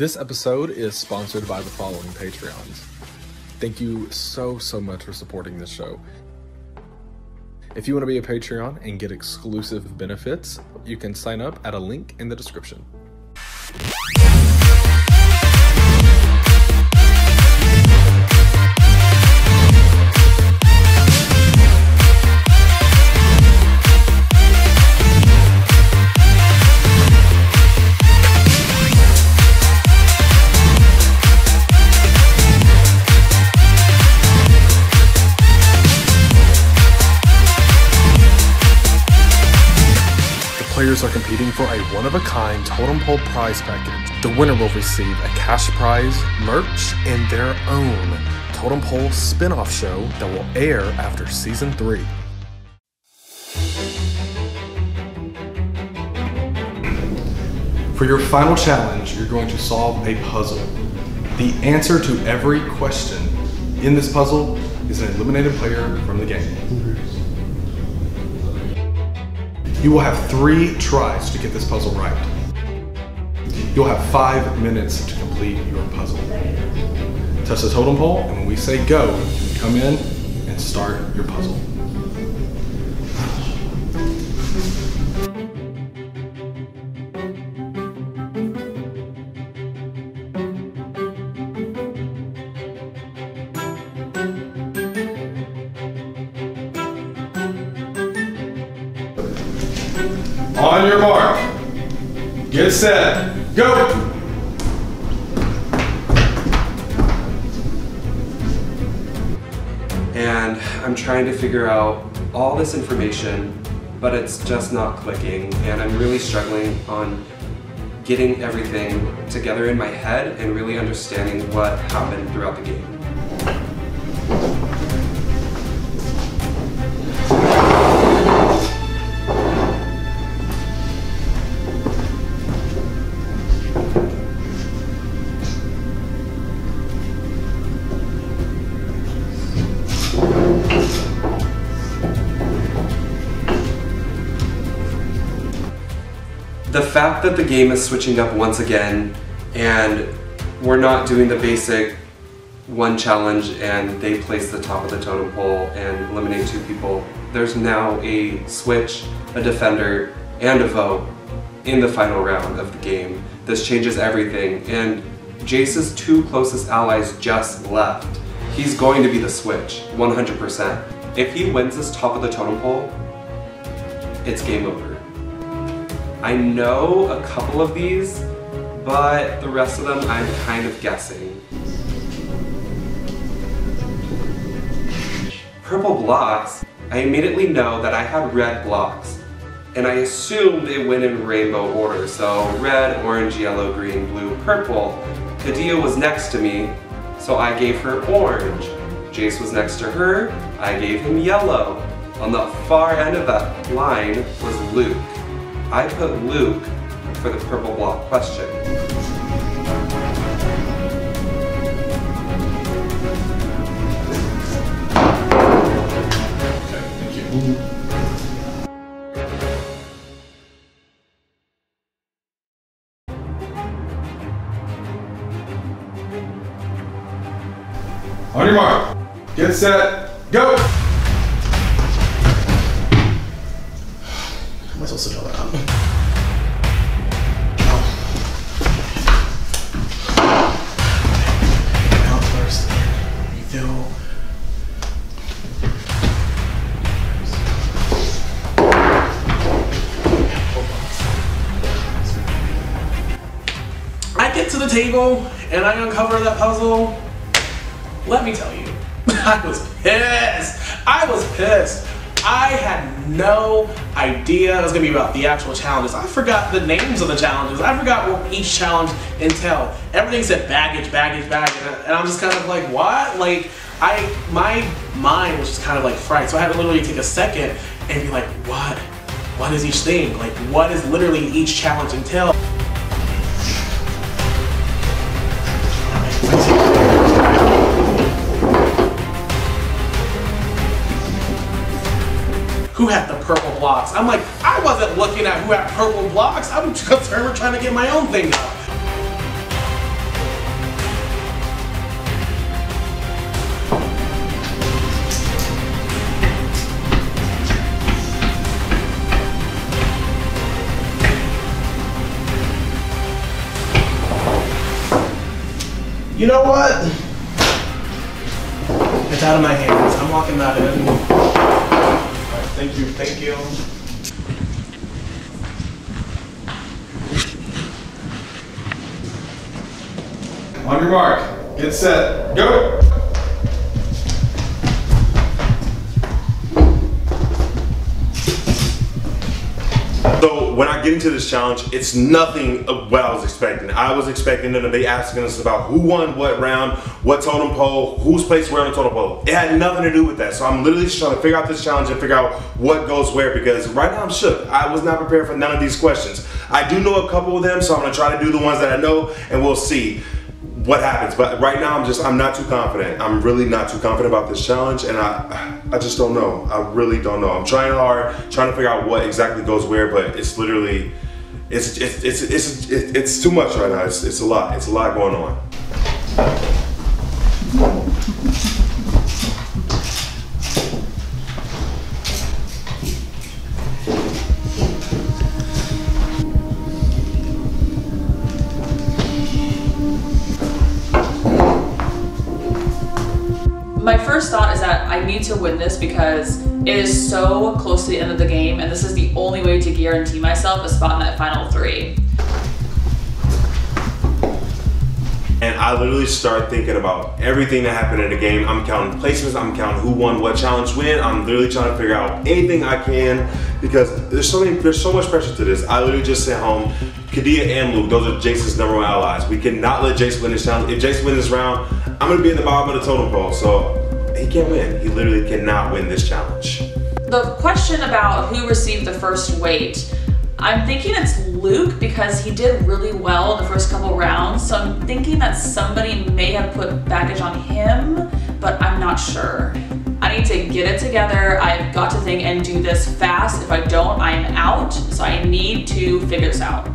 This episode is sponsored by the following Patreons. Thank you so, so much for supporting this show. If you want to be a Patreon and get exclusive benefits, you can sign up at a link in the description. Are competing for a one of a kind totem pole prize package. The winner will receive a cash prize, merch, and their own totem pole spin off show that will air after season 3. For your final challenge, you're going to solve a puzzle. The answer to every question in this puzzle is an eliminated player from the game. You will have three tries to get this puzzle right. You'll have five minutes to complete your puzzle. Touch the totem pole, and when we say go, you come in and start your puzzle. Set, go! and I'm trying to figure out all this information, but it's just not clicking, and I'm really struggling on getting everything together in my head and really understanding what happened throughout the game. Fact that the game is switching up once again and we're not doing the basic one challenge and they place the top of the totem pole and eliminate two people. There's now a switch, a defender, and a vote in the final round of the game. This changes everything and Jace's two closest allies just left. He's going to be the switch, 100%. If he wins this top of the totem pole, it's game over. I know a couple of these, but the rest of them I'm kind of guessing. Purple blocks, I immediately know that I had red blocks, and I assumed it went in rainbow order, so red, orange, yellow, green, blue, purple. Kadia was next to me, so I gave her orange. Jace was next to her, I gave him yellow. On the far end of that line was Luke. I put Luke for the purple block question. You. On your mark, get set, go! The table and I uncover that puzzle. Let me tell you, I was pissed. I was pissed. I had no idea it was gonna be about the actual challenges. I forgot the names of the challenges. I forgot what each challenge entailed. Everything said baggage, baggage, baggage, and I'm just kind of like, what? Like, I my mind was just kind of like fried. So I had to literally take a second and be like, what? What is each thing? Like, what is literally each challenge entail? who had the purple blocks. I'm like, I wasn't looking at who had purple blocks. I'm just over trying to get my own thing up. You know what? It's out of my hands. I'm walking out of it thank you, thank you. On your mark, get set, go! So when I get into this challenge, it's nothing of what I was expecting. I was expecting them to be asking us about who won what round, what totem pole, who's placed where on the totem pole. It had nothing to do with that. So I'm literally just trying to figure out this challenge and figure out what goes where because right now I'm shook. I was not prepared for none of these questions. I do know a couple of them, so I'm gonna try to do the ones that I know and we'll see what happens. But right now, I'm just I'm not too confident. I'm really not too confident about this challenge, and I I just don't know. I really don't know. I'm trying hard, trying to figure out what exactly goes where, but it's literally it's it's it's it's it's, it's too much right now. It's it's a lot. It's a lot going on. Win this because it is so close to the end of the game, and this is the only way to guarantee myself a spot in that final three. And I literally start thinking about everything that happened in the game. I'm counting placements, I'm counting who won what challenge win. I'm literally trying to figure out anything I can because there's so many there's so much pressure to this. I literally just sent home Kadia and Luke, those are Jason's number one allies. We cannot let Jason win this challenge. If Jason wins this round, I'm gonna be in the bottom of the totem pole. So can't win. He literally cannot win this challenge. The question about who received the first weight, I'm thinking it's Luke because he did really well in the first couple rounds. So I'm thinking that somebody may have put baggage on him, but I'm not sure. I need to get it together. I've got to think and do this fast. If I don't, I am out. So I need to figure this out.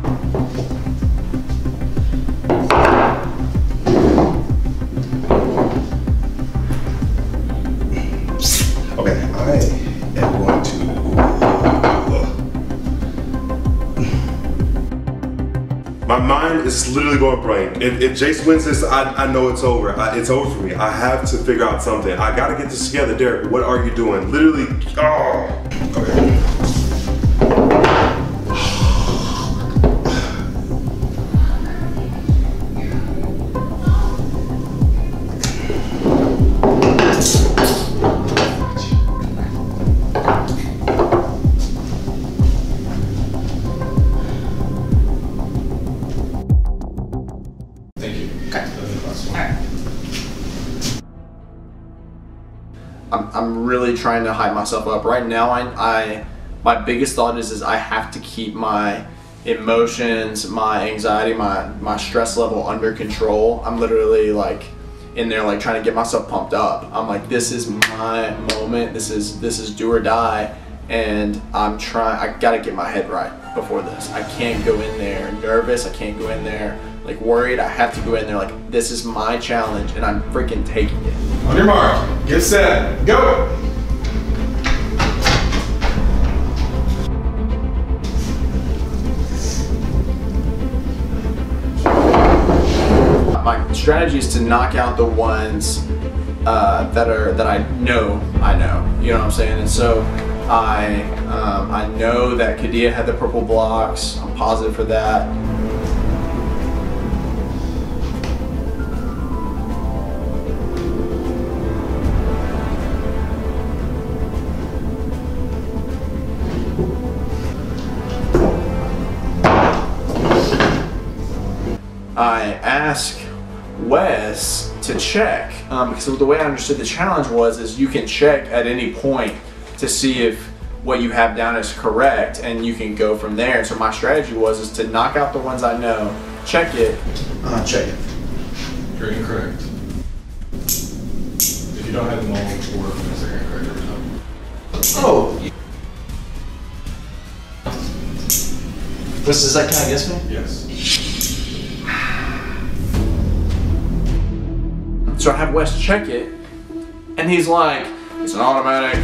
Is literally going blank. If, if Jace wins this, I, I know it's over. I, it's over for me. I have to figure out something. I gotta get this together, Derek. What are you doing? Literally, oh. Okay. I'm, I'm really trying to hype myself up right now. I, I my biggest thought is is I have to keep my emotions, my anxiety, my my stress level under control. I'm literally like in there like trying to get myself pumped up. I'm like this is my moment. This is this is do or die and I'm trying I got to get my head right before this. I can't go in there nervous. I can't go in there like worried. I have to go in there like this is my challenge and I'm freaking taking it. On your mark, get set, go! my strategy is to knock out the ones uh, that are that I know I know. You know what I'm saying? And so I um, I know that Kadia had the purple blocks. I'm positive for that. Wes to check um, because the way I understood the challenge was is you can check at any point to see if what you have down is correct and you can go from there. So my strategy was is to knock out the ones I know, check it, uh, check it. You're incorrect. If you don't have them all, we're going to say incorrect every time. Oh. Wes, does that kind of guess me? Yes. So I have Wes check it, and he's like, it's an automatic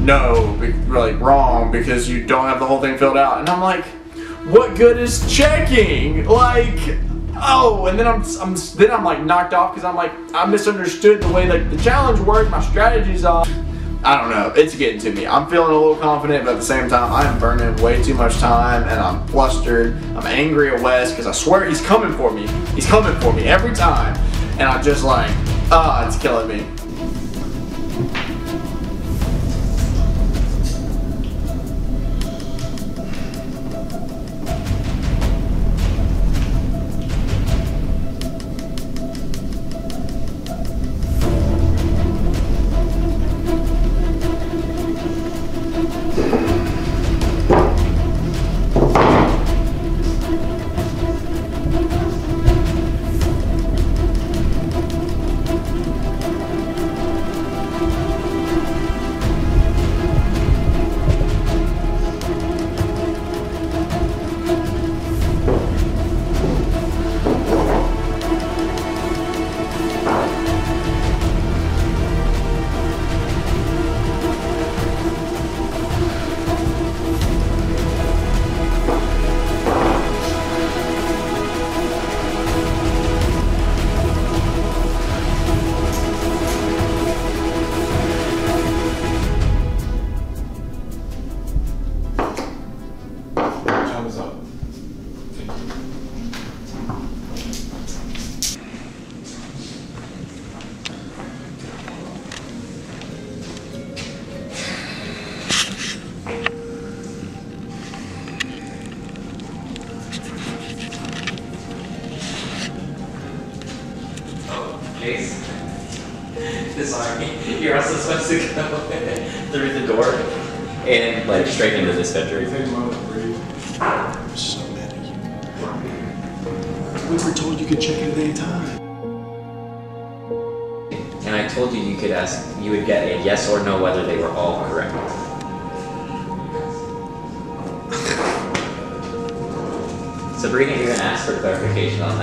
no, like wrong because you don't have the whole thing filled out. And I'm like, what good is checking? Like, oh, and then I'm, I'm then I'm like knocked off because I'm like I misunderstood the way like the challenge worked, my strategies off. I don't know. It's getting to me. I'm feeling a little confident, but at the same time, I am burning way too much time, and I'm flustered. I'm angry at Wes because I swear he's coming for me. He's coming for me every time, and I'm just like, ah, it's killing me.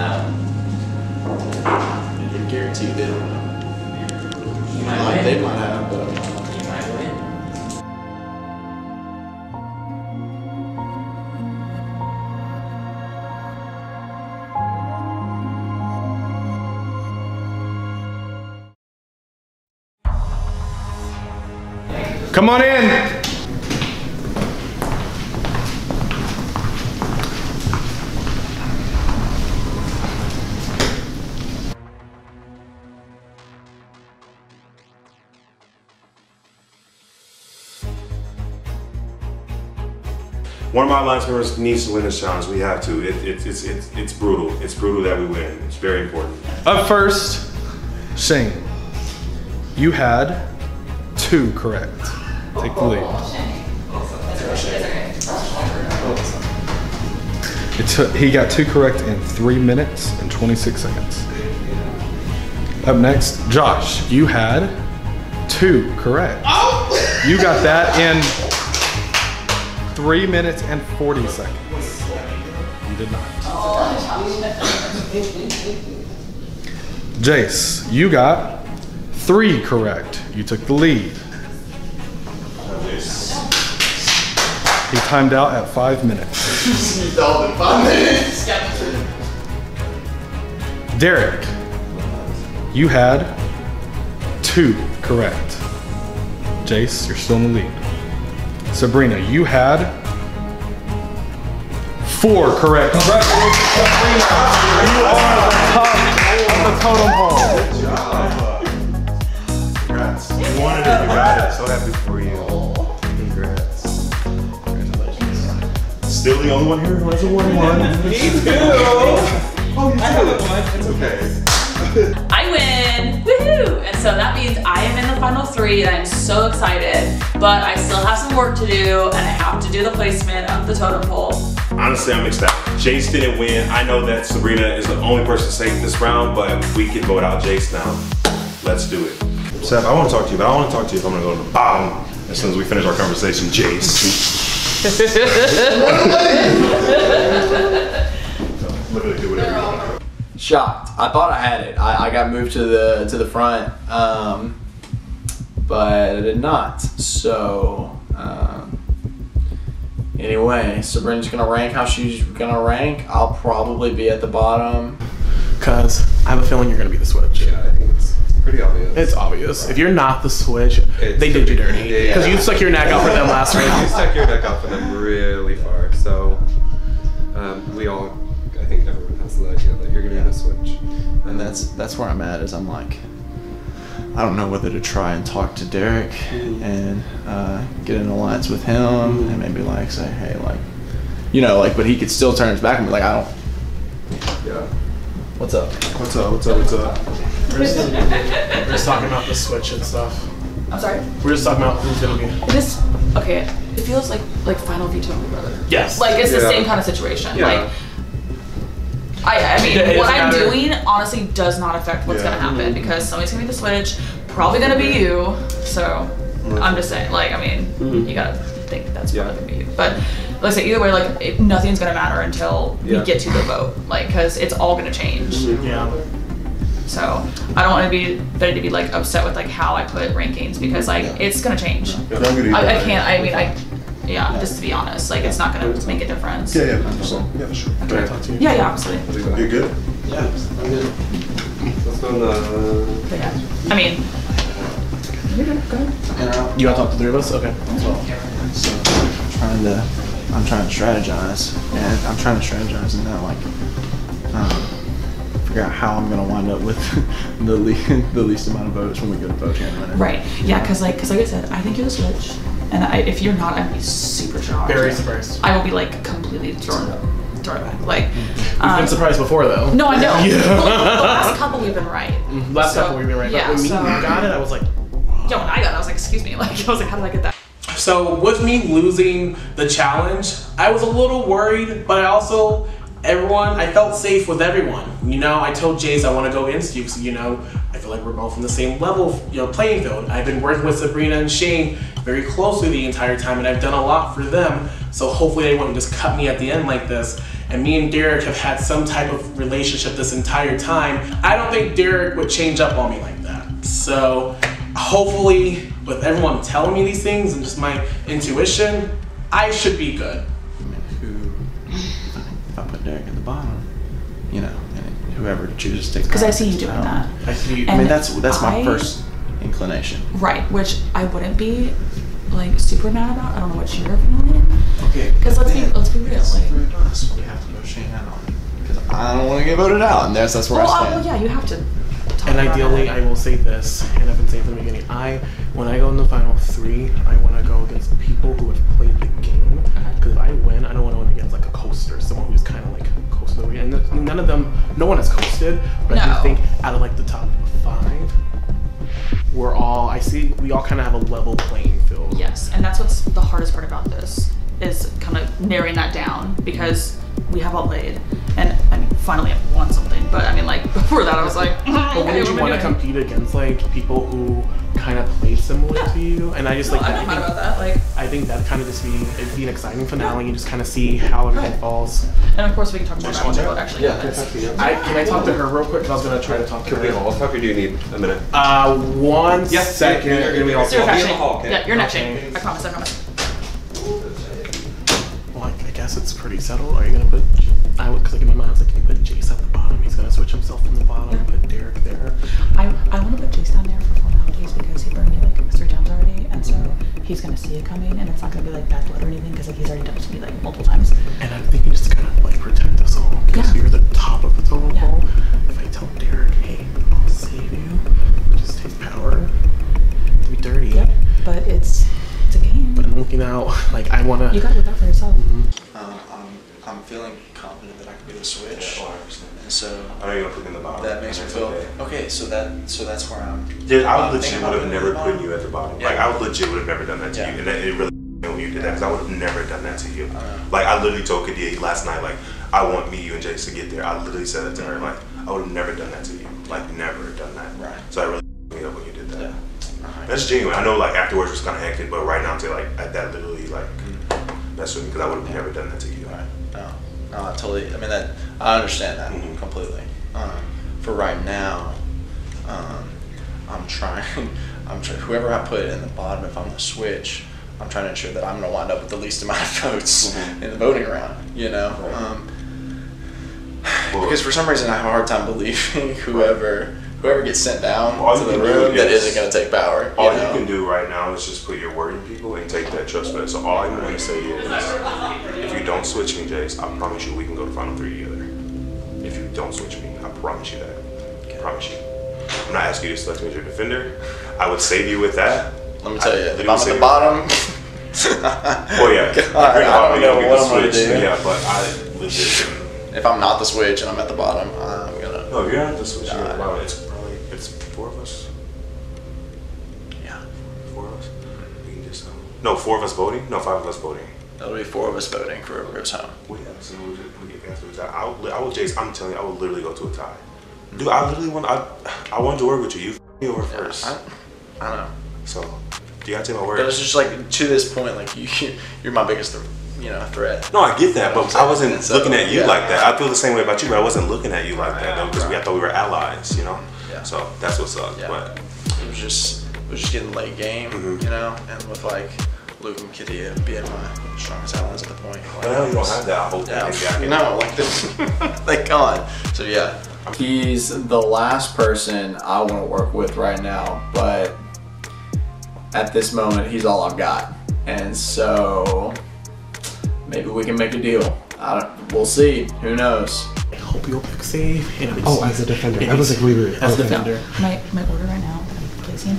Clarification on that one. I can guarantee you they don't know. You Might- might They might have, but You might win. Come on in. One of my alliance members needs to win this challenge. We have to. It, it, it's, it's, it's brutal. It's brutal that we win. It's very important. Up first, Shane. You had two correct. Take the lead. It took, he got two correct in three minutes and 26 seconds. Up next, Josh. You had two correct. Oh! You got that in three minutes and 40 seconds. You did not. Jace, you got three correct. You took the lead. He timed out at five minutes. Derek, you had two correct. Jace, you're still in the lead. Sabrina, you had four correct. Congratulations, Sabrina. You are the top of the totem pole. Congrats. You wanted it. You got it. So happy for you. Congrats. Congratulations. Still the only one here who has a one one. Me too. Oh, you too. It's okay. I! And so that means I am in the final three and I'm so excited. But I still have some work to do and I have to do the placement of the totem pole. Honestly, I'm ecstatic. Jace didn't win. I know that Sabrina is the only person safe this round, but we can vote out Jace now. Let's do it. Seth, I want to talk to you, but I want to talk to you if I'm going to go to the bottom as soon as we finish our conversation. Jace. Literally do whatever you want. Shocked. I thought I had it. I, I got moved to the to the front, um, but I did not. So, um, Anyway, Sabrina's gonna rank how she's gonna rank. I'll probably be at the bottom. Because I have a feeling you're gonna be the switch. Yeah, I think it's pretty obvious. It's obvious. If you're not the switch, It's they did you gonna be- dirty. yeah. Because you stuck your neck out for them last round. you stuck your neck out for them really far. So um, we all, I think everyone has the idea that you're gonna be the switch. And that's that's where I'm at. Is I'm like, I don't know whether to try and talk to Derek and uh, get an alliance with him, and maybe like say, hey, like, you know, like, but he could still turn his back and be like, I don't. Yeah. What's up? What's up? What's up? What's up? We're just, we're just talking about the switch and stuff. I'm sorry. We're just talking about who's gonna be. This okay. It feels like like Final Veto and Brother. Yes. Like it's the same kind of situation. Yeah. Like I, I mean, It what I'm matter. doing honestly does not affect what's Yeah. gonna happen mm-hmm. because somebody's gonna be the switch, probably gonna be you. So mm-hmm. I'm just saying, like, I mean, mm-hmm. you gotta think that's Yeah. probably gonna be you. But like I say, either way, like it, nothing's gonna matter until Yeah. we get to the vote, like, because it's all gonna change. Yeah. So I don't want to be ready to be like upset with like how I put rankings because like it's gonna change. I, I can't. I mean, I yeah. Just to be honest, like it's not gonna make a difference. Yeah, yeah, 100%. Yeah, sure. Can I talk to you? Yeah, yeah, absolutely. You good? Let's go on the. But yeah, I mean, you're good. Go ahead. You want to talk to the three of us? Okay. So I'm trying to, I'm trying to strategize, and I'm trying to strategize and not like, um, figure out how I'm gonna wind up with the le- the least amount of votes when we go to vote in a minute. Right. Yeah, because like, cause like I said, I think you're the switch, and I, if you're not, I'd be super shocked. Very surprised. I will be like completely thrown, thrown back. Like, We've um, been surprised before though. No, I know. Yeah. the last couple we've been right. Last So, couple we've been right. Yeah. but when me so, and you got it, I was like, Yo, when I got it, I was like, excuse me. Like, I was like, how did I get that? So with me losing the challenge, I was a little worried, but I also everyone I felt safe with everyone. You know, I told Jace I want to go against you, so you know I feel like we're both on the same level, you know, playing field. I've been working with Sabrina and Shane very closely the entire time, and I've done a lot for them. So hopefully they wouldn't just cut me at the end like this. And me and Derek have had some type of relationship this entire time. I don't think Derek would change up on me like that. So hopefully, with everyone telling me these things and just my intuition, I should be good. I mean, who, if I put Derek at the bottom, you know, and whoever chooses to take. Because I see you doing that. I see. You, I mean, that's that's my I- first inclination. Right, which I wouldn't be like super mad about. I don't know what you're feeling. Okay. 'Cause let's be- let's be real, like- we have to vote Shane out because I don't want to get voted out, and that's that's where Well, I uh, stand. well, yeah, you have to. Talk And about ideally, it. I will say this, and I've been saying from the beginning. I, when I go in the final three, I want to go against people who have played the game. Because if I win, I don't want to win like a coaster, someone who's kind of like coasted the way. And none of them, no one has coasted. But I do think out of like the top five, we're all. I see we all kind of have a level playing field. Yes, and that's what's the hardest part about this is kind of narrowing that down because we have all played, and I mean, finally I've won something. But I mean, like before that, I was like, But okay, wouldn't you what want to compete against like people who kind of play similar Yeah. to you? And I just No, like I'm not I mad think- about that. Like, I think that kind of just be it'd be an exciting finale. You just kind of see how everything Right. falls. and of course we can talk more about what the vote actually happens. I can I talk to her real quick? 'Cause I was gonna try to talk to Can we her. all talk or do you need a minute? Uh, one Yes, second. you're gonna be all- you're I'll be in next, the hall, Shane. okay? Yeah, you're next, Okay. Shane. I promise. I promise. Well, I, I guess it's pretty settled. Are you gonna put? I would, cause like in my mind, I was like, can you put Jace at the bottom? He's gonna switch himself from the bottom. Put Derek there. I, I want to put Jace down there for formalities because he burned me like three times already, and so mm-hmm. he's gonna see it coming, and it's not gonna be like bad blood or anything because like he's already done it to me like multiple times. And I'm thinking just kind of like protect us all because Yeah. you're the top of the totem Yeah. pole. If I tell Derek, hey, I'll save you, just take power. Be dirty. Yep. But it's it's a game. But I'm looking out. Like I wanna. You gotta look out for yourself. Mm-hmm. Um, I'm I'm feeling confident that I can be the switch, and so I know you're gonna put me in the bottom. that makes me feel okay. So that so that's where I'm. Dude, I would legit would have never put you at the bottom. Yeah. Like I would legit would have never done that to Yeah. you, and that, it really me when you did that because I would have never done that to you. Like I literally told Kadia last night, like I want me, you, and Jace to get there. I literally said that to her, like I would have never done that to you. Like never done that. Right. So I really me up when you did that. Yeah. That's genuine. I know like afterwards was kind of hectic, but right now I'm saying like at that literally like with me because I would have never done that to you. Right. No, no, I totally. I mean that. I understand that Mhm. completely. Um, for right now, um, I'm trying. I'm trying. Whoever I put in the bottom, if I'm the switch, I'm trying to ensure that I'm going to wind up with the least amount of votes in the voting round. You know, um, because for some reason I have a hard time believing whoever whoever gets sent down All to the can room that is- isn't going to take power. You All know? you can do right now is just put your word in people and take that trust back. So all I'm going to say is, if you don't switch me, Jace, I promise you we can go to final three together. If you don't switch me, I promise you that. I promise you. I'm not asking you to select me as your defender. I would save you with that. Let me tell you, I if I'm at the bottom. Well, yeah. If God, I don't you know what I'm gonna switch. do. Yeah, but I legit. If I'm not the switch and I'm at the bottom, I'm gonna. No, you're not the switch. You're Nah. the bottom. It's four of us. Yeah. Four of us. We can just um, no four of us voting. No, five of us voting. That'll be four of us voting for whoever goes home. We have so we get past tie. I would, I would, Jace. I'm telling you, I would literally go to a tie. Dude, I literally want. I, I wanted to work with you. You f- me over first. I, I don't know. So, do you gotta take my word. But it's just like to this point, like you, you're my biggest, you know, threat. No, I get that, but I wasn't So, looking at you yeah. like that. I feel the same way about you, but I wasn't looking at you like that though, because we I thought we were allies, you know. Yeah. So that's what's up. Yeah. But It was just, it was just getting late game, Mhm. you know, and with like Luke and Kadia being my strongest allies at the point. Like, now you don't have that. I hope Yeah, no, like this, like gone. So yeah, he's the last person I want to work with right now, but at this moment, he's all I've got, and so maybe we can make a deal. I don't, we'll see. Who knows? I hope you'll pick save. Oh, as a defender. I was like, wait, wait, wait. As a Okay. defender. My, my order right now that I'm placing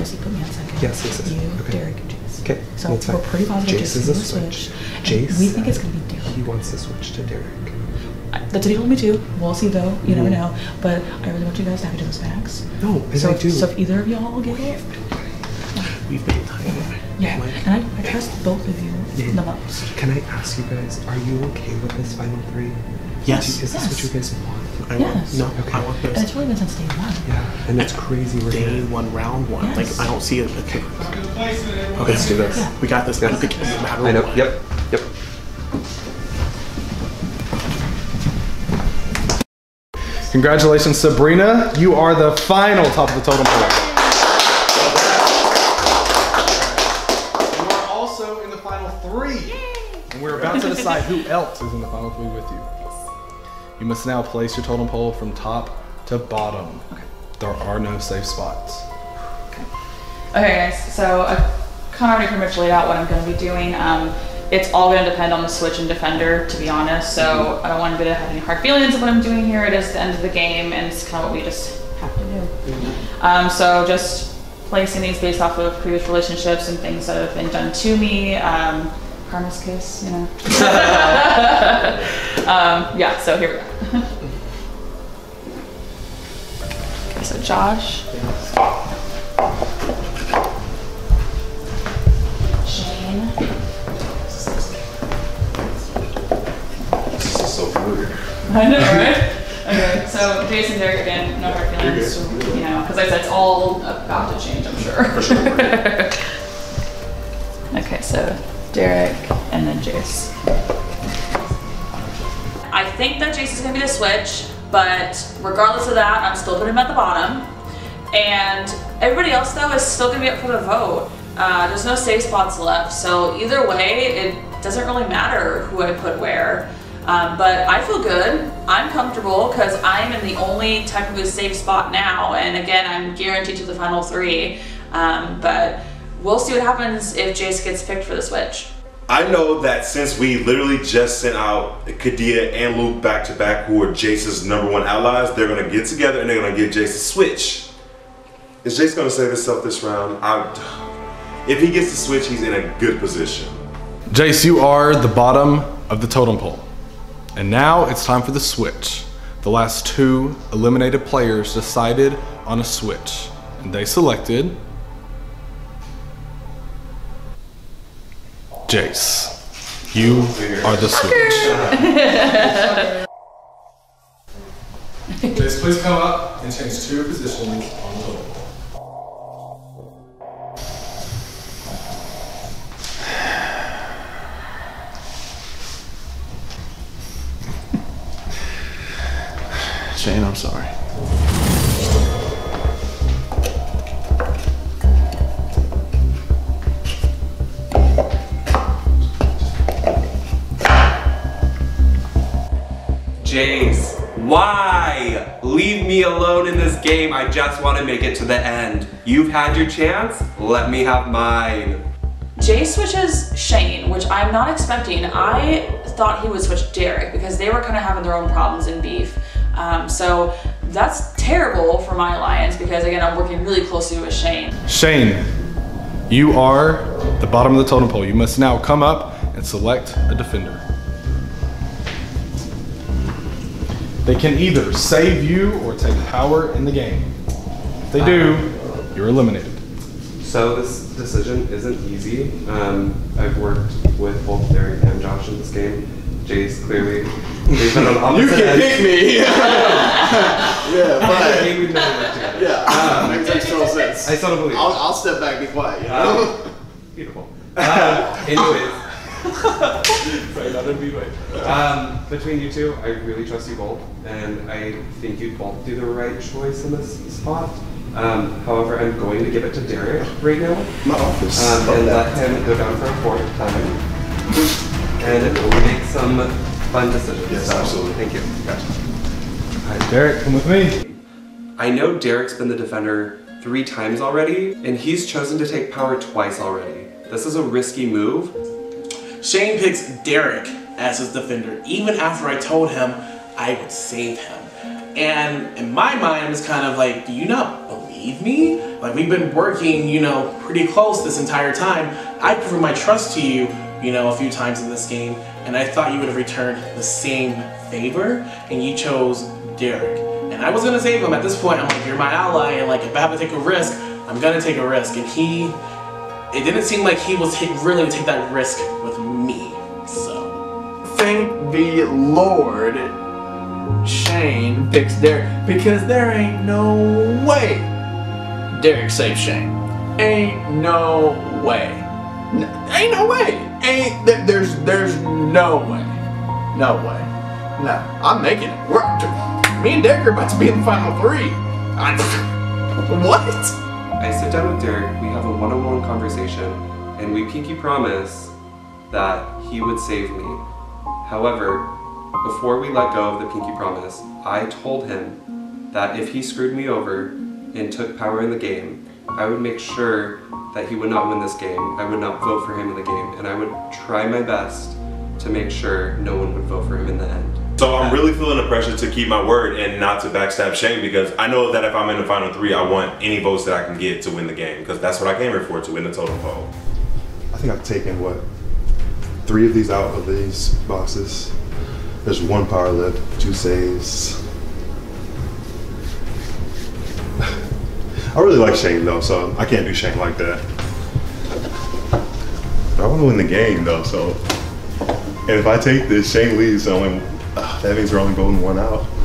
because he put me on second. Yes, yes, yes. You, Okay. Derek, and Jace. Okay, So that's we're pretty positive Jace Jace is a will switch. And Jace We think it's gonna be Derek. He wants to switch to Derek. I- That's what he told me too. We'll see though. You never Mhm. know. But I really want you guys to have each other's backs. No, and so, I do. So if either of y'all will get it, We've been tight. yeah. Like, And I, I trust both of you Yeah. the most. Can I ask you guys, are you okay with this final three? Yes. Is this what you guys want? I Yes. want, no, Okay. I want And it's really been since day one. Yeah, and it's crazy. We're Day here. one, round one. Yes. Like, I don't see it. Okay. Okay, Let's do this. Yeah. We got this. Yeah. It doesn't matter I know. what. Yep. Yep. Congratulations, Sabrina. You are the final top of the totem pole. You are also in the final three. And we're about to decide who else is in the final three with you. You must now place your totem pole from top to bottom. There are no safe spots. Okay, okay guys. So I've kind of already pretty much laid out what I'm going to be doing. Um, it's all going to depend on the switch and defender, to be honest. So I don't want anybody to have any hard feelings of what I'm doing here. It is the end of the game, and it's kind of what we just have to do. Um, so just placing these based off of previous relationships and things that have been done to me. Um, karma's kiss, you know. um, yeah. So here we go. So Josh. Shane. this is so familiar. I know, right? Okay, so Jason, Derek again, no hard feelings, you know, because I said it's all about to change, I'm sure. For sure. okay, so Derek and then Jace. I think that Jace is gonna be the switch, but regardless of that, I'm still putting him at the bottom. And everybody else though is still gonna be up for the vote. Uh, there's no safe spots left, so either way, it doesn't really matter who I put where. Um, but I feel good. I'm comfortable because I'm in the only technically safe spot now, and again, I'm guaranteed to the final three. Um, but we'll see what happens if Jace gets picked for the switch. I know that since we literally just sent out Kadia and Luke back to back, who are Jace's number one allies, they're gonna get together and they're gonna give Jace a switch. Is Jace gonna save himself this round? I, if he gets the switch, he's in a good position. Jace, you are the bottom of the totem pole. And now it's time for the switch. The last two eliminated players decided on a switch, and they selected Jace. You are the switch. Jace, please come up and change two positions on the totem pole. Shane, I'm sorry. Why? Leave me alone in this game. I just want to make it to the end. You've had your chance. Let me have mine. Jay switches Shane, which I'm not expecting. I thought he would switch Derek because they were kind of having their own problems in beef. Um, so that's terrible for my alliance because again, I'm working really closely with Shane. Shane, you are the bottom of the totem pole. You must now come up and select a defender. They can either save you or take power in the game. If they do, you're eliminated. So this decision isn't easy. Um, I've worked with both Derek and Josh in this game. Jay's clearly they've been on opposite You can ends. pick me. yeah, Hey, but we've never worked together. yeah, makes makes total sense. I still don't believe. I'll, I'll step back, and be quiet. You know? Um, beautiful. Um, anyways, Sorry, not in B way. um, between you two, I really trust you both, and I think you'd both do the right choice in this spot. Um, however, I'm going to give it to Derek right now. My office. um, and let him go down for a fourth time. And we'll make some fun decisions. Yes, So, absolutely. Thank you. All right, Derek, come with me. I know Derek's been the defender three times already, and he's chosen to take power twice already. This is a risky move. Shane picks Derek as his defender, even after I told him I would save him. And in my mind, it was kind of like, do you not believe me? Like, we've been working, you know, pretty close this entire time. I proved my trust to you, you know, a few times in this game, and I thought you would have returned the same favor, and you chose Derek. And I was gonna save him at this point. I'm like, you're my ally, and like, if I have to take a risk, I'm gonna take a risk. And he it didn't seem like he was really to take that risk me. So Thank the Lord, Shane picks Derek because there ain't no way Derek saves Shane. Ain't no way. N- ain't no way. Ain't there, there's there's no way. No way. No, I'm making it. We're, me and Derek are about to be in the final three. I, what? I sit down with Derek, we have a one on one conversation, and we pinky promise that he would save me. However, before we let go of the pinky promise, I told him that if he screwed me over and took power in the game, I would make sure that he would not win this game. I would not vote for him in the game, and I would try my best to make sure no one would vote for him in the end. So I'm really feeling the pressure to keep my word and not to backstab Shane because I know that if I'm in the final three, I want any votes that I can get to win the game because that's what I came here for to win the totem pole. I think I've taken what three of these out of these boxes. There's one power left, two saves. I really like Shane though, so I can't do Shane like that. But I want to win the game though, so and if I take this, Shane leaves. Only uh, that means we're only going one out.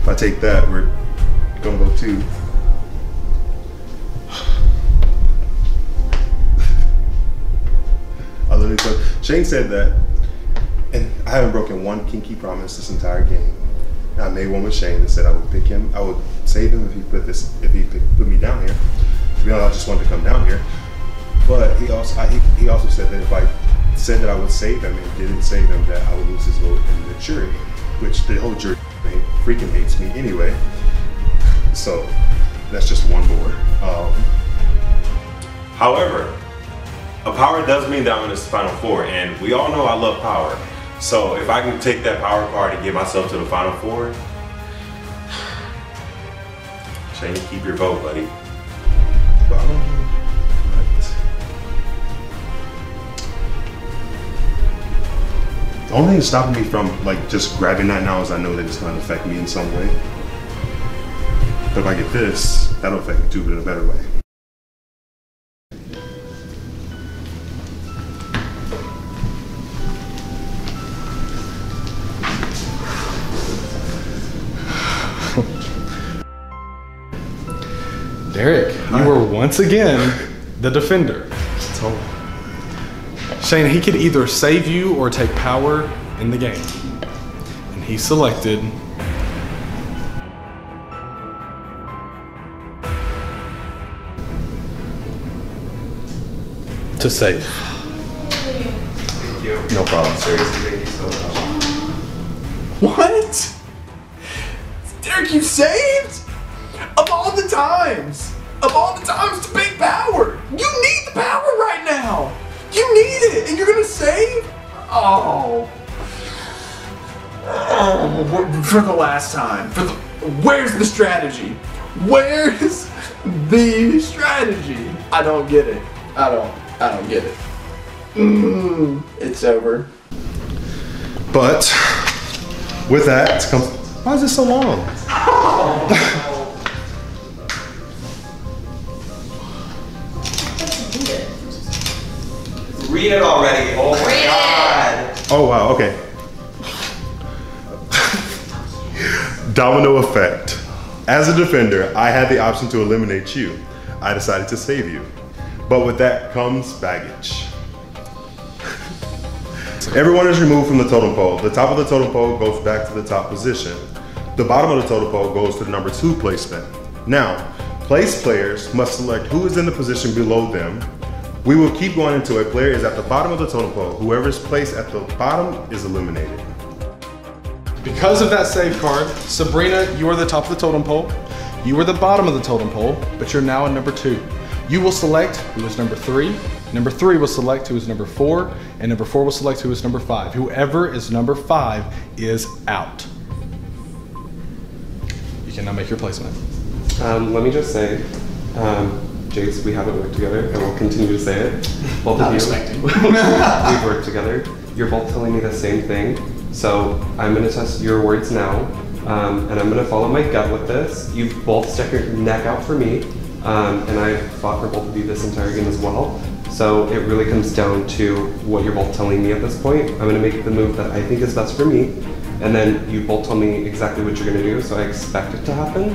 if I take that, we're gonna go two. Literally Shane said that, and I haven't broken one kinky promise this entire game. And I made one with Shane that said I would pick him, I would save him if he put this, if he put me down here. Be honest, I just wanted to come down here. But he also, I, he, he also said that if I said that I would save him and didn't save him, that I would lose his vote in the jury, which the whole jury thing freaking hates me anyway. So that's just one board. Um, However, a power does mean that I'm in the final four, and we all know I love power. So if I can take that power card and get myself to the final four, Shane, keep your vote, buddy. The only thing stopping me from like just grabbing that now is I know that it's going to affect me in some way. But if I get this, that'll affect me too, but in a better way. Once again the defender. Shane, he could either save you or take power in the game. And he selected to save. you. No problem. Seriously, thank you so much. What? Derek, you saved? Of all the times, of all the times to pick power, you need the power right now. You need it, and you're gonna save? Oh. Oh, for the last time. For the, where's the strategy? Where's the strategy? I don't get it. I don't. I don't get it. Mm, it's over. But with that comes. Why is it so long? Read it already. Oh my Read it. Oh wow. Okay. Domino effect. As a defender, I had the option to eliminate you. I decided to save you. But with that comes baggage. Everyone is removed from the totem pole. The top of the totem pole goes back to the top position. The bottom of the totem pole goes to the number two placement. Now, place players must select who is in the position below them. We will keep going until a player is at the bottom of the totem pole. Whoever is placed at the bottom is eliminated. Because of that save card, Sabrina, you are the top of the totem pole. You are the bottom of the totem pole, but you're now in number two. You will select who is number three. Number three will select who is number four, and number four will select who is number five. Whoever is number five is out. You cannot make your placement. Um, let me just say, um, Jace, we haven't worked together, and we'll continue to say it. Both Not of you, expecting. we've worked together. You're both telling me the same thing, so I'm gonna test your words now, um, and I'm gonna follow my gut with this. You've both stuck your neck out for me, um, and I've fought for both of you this entire game as well. So it really comes down to what you're both telling me at this point. I'm gonna make the move that I think is best for me, and then you both tell me exactly what you're gonna do. So I expect it to happen,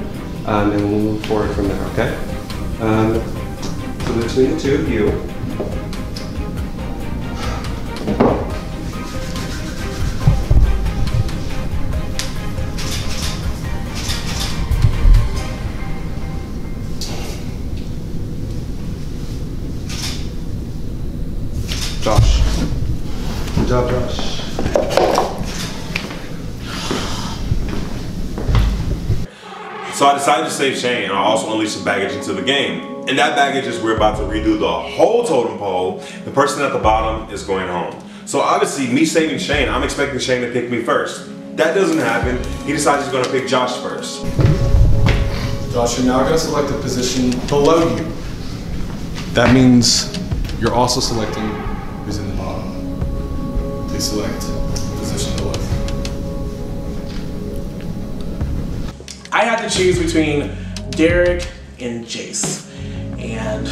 um, and we'll move forward from there. Okay? Um, so between the two of you, decided to save Shane and I also unleashed some baggage into the game. And that baggage is we're about to redo the whole totem pole. The person at the bottom is going home. So obviously me saving Shane, I'm expecting Shane to pick me first. That doesn't happen. He decides he's gonna pick Josh first. Josh, you're now to select a position below you. That means you're also selecting who's in the bottom. Please select I had to choose between Derek and Jace. And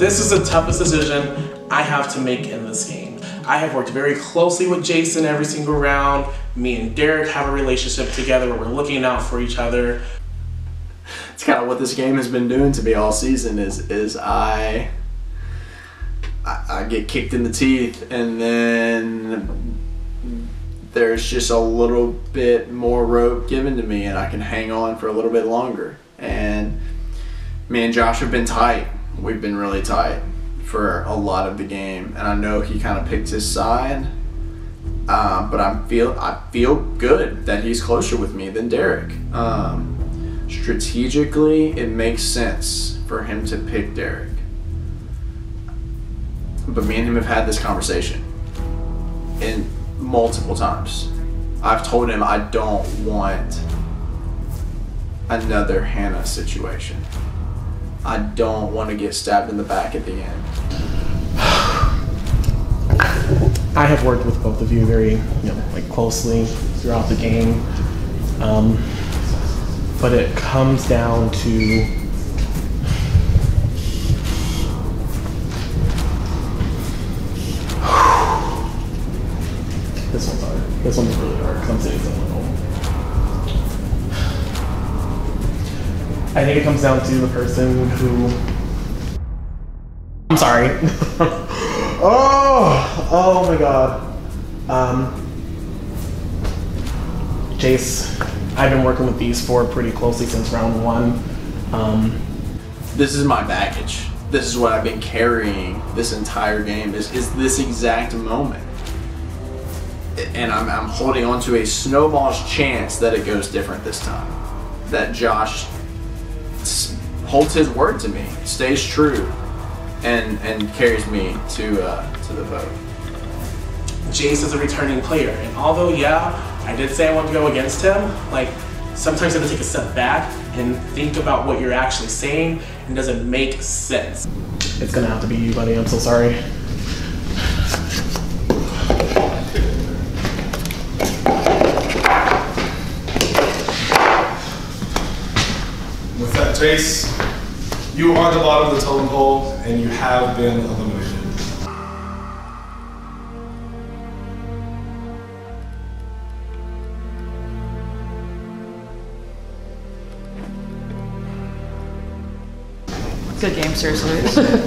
this is the toughest decision I have to make in this game. I have worked very closely with Jason every single round. Me and Derek have a relationship together where we're looking out for each other. It's kind of what this game has been doing to me all season. Is is I I, I get kicked in the teeth, and then there's just a little bit more rope given to me, and I can hang on for a little bit longer. And me and Josh have been tight. We've been really tight for a lot of the game, and I know he kind of picked his side. Um, but I feel I feel good that he's closer with me than Derek. Um, strategically, it makes sense for him to pick Derek. But me and him have had this conversation, in multiple times. I've told him I don't want another Hannah situation. I don't want to get stabbed in the back at the end. I have worked with both of you very, you know, like closely throughout the game. Um, but it comes down to this one's hard. This one's really hard I'm sitting so little. I think it comes down to the person who. I'm sorry. oh, oh my god. Um, Jace, I've been working with these four pretty closely since round one. Um, This is my baggage. this is what I've been carrying this entire game. Is is this exact moment, and I'm I'm holding on to a snowball's chance that it goes different this time. That Josh s- holds his word to me, stays true, and and carries me to uh, to the vote. Jace is a returning player, and although yeah, I did say I wanted to go against him, like sometimes you have to take a step back and think about what you're actually saying, and does it make sense? It's gonna have to be you, buddy. I'm so sorry. Jace, you are the bottom of the totem pole, and you have been eliminated. Good game, seriously.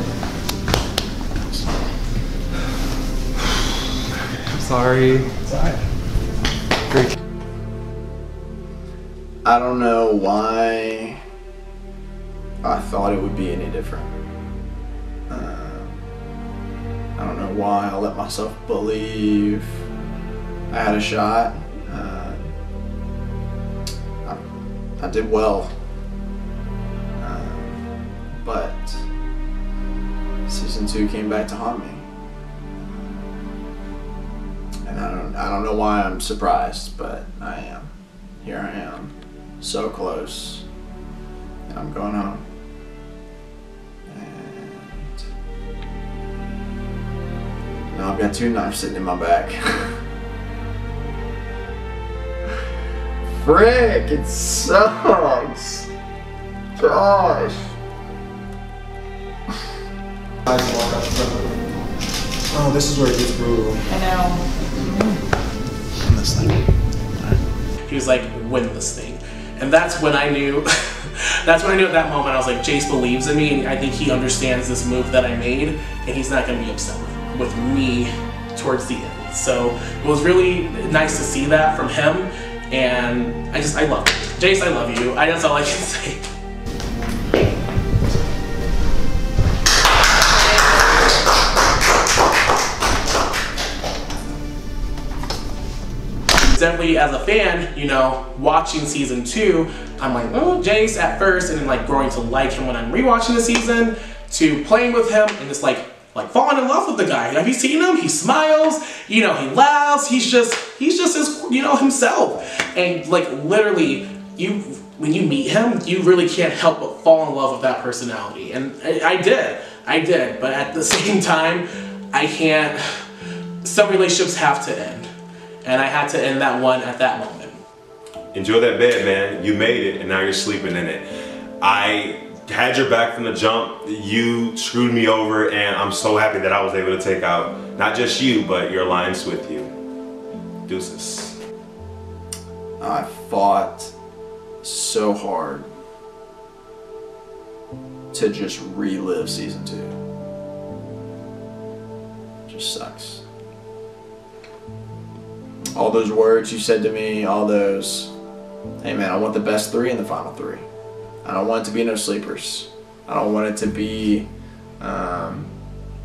I'm sorry. Great. I don't know why I thought it would be any different. Um, I don't know why I let myself believe I had a shot. Uh, I, I did well. Um, but season two came back to haunt me. And I don't, I don't know why I'm surprised, but I am. Here I am so close. And I'm going home. Now I've got two knives sitting in my back. Frick, it sucks. Gosh. Oh, this is where it gets brutal. I know. Win This thing. He was like, win this thing. And that's when I knew, that's when I knew at that moment, I was like, Jace believes in me, and I think he understands this move that I made, and he's not going to be upset with, with me towards the end. So it was really nice to see that from him, and I just, I love you. Jace, I love you. I, that's all I can say. definitely as a fan, you know, watching season two, I'm like, oh, Jace at first, and then like growing to like him when I'm rewatching the season, to playing with him and just like like falling in love with the guy. Have you seen him? He smiles, you know, he laughs. He's just he's just his you know himself, and like literally you when you meet him, you really can't help but fall in love with that personality, and I, I did, I did, but at the same time, I can't. Some relationships have to end and I had to end that one at that moment. Enjoy that bed, man. You made it, and now you're sleeping in it. I had your back from the jump. You screwed me over, and I'm so happy that I was able to take out not just you, but your alliance with you. Deuces. I fought so hard to just relive season two. Just sucks. All those words you said to me, all those, hey man, I want the best three in the final three. I don't want it to be no sleepers. I don't want it to be, um,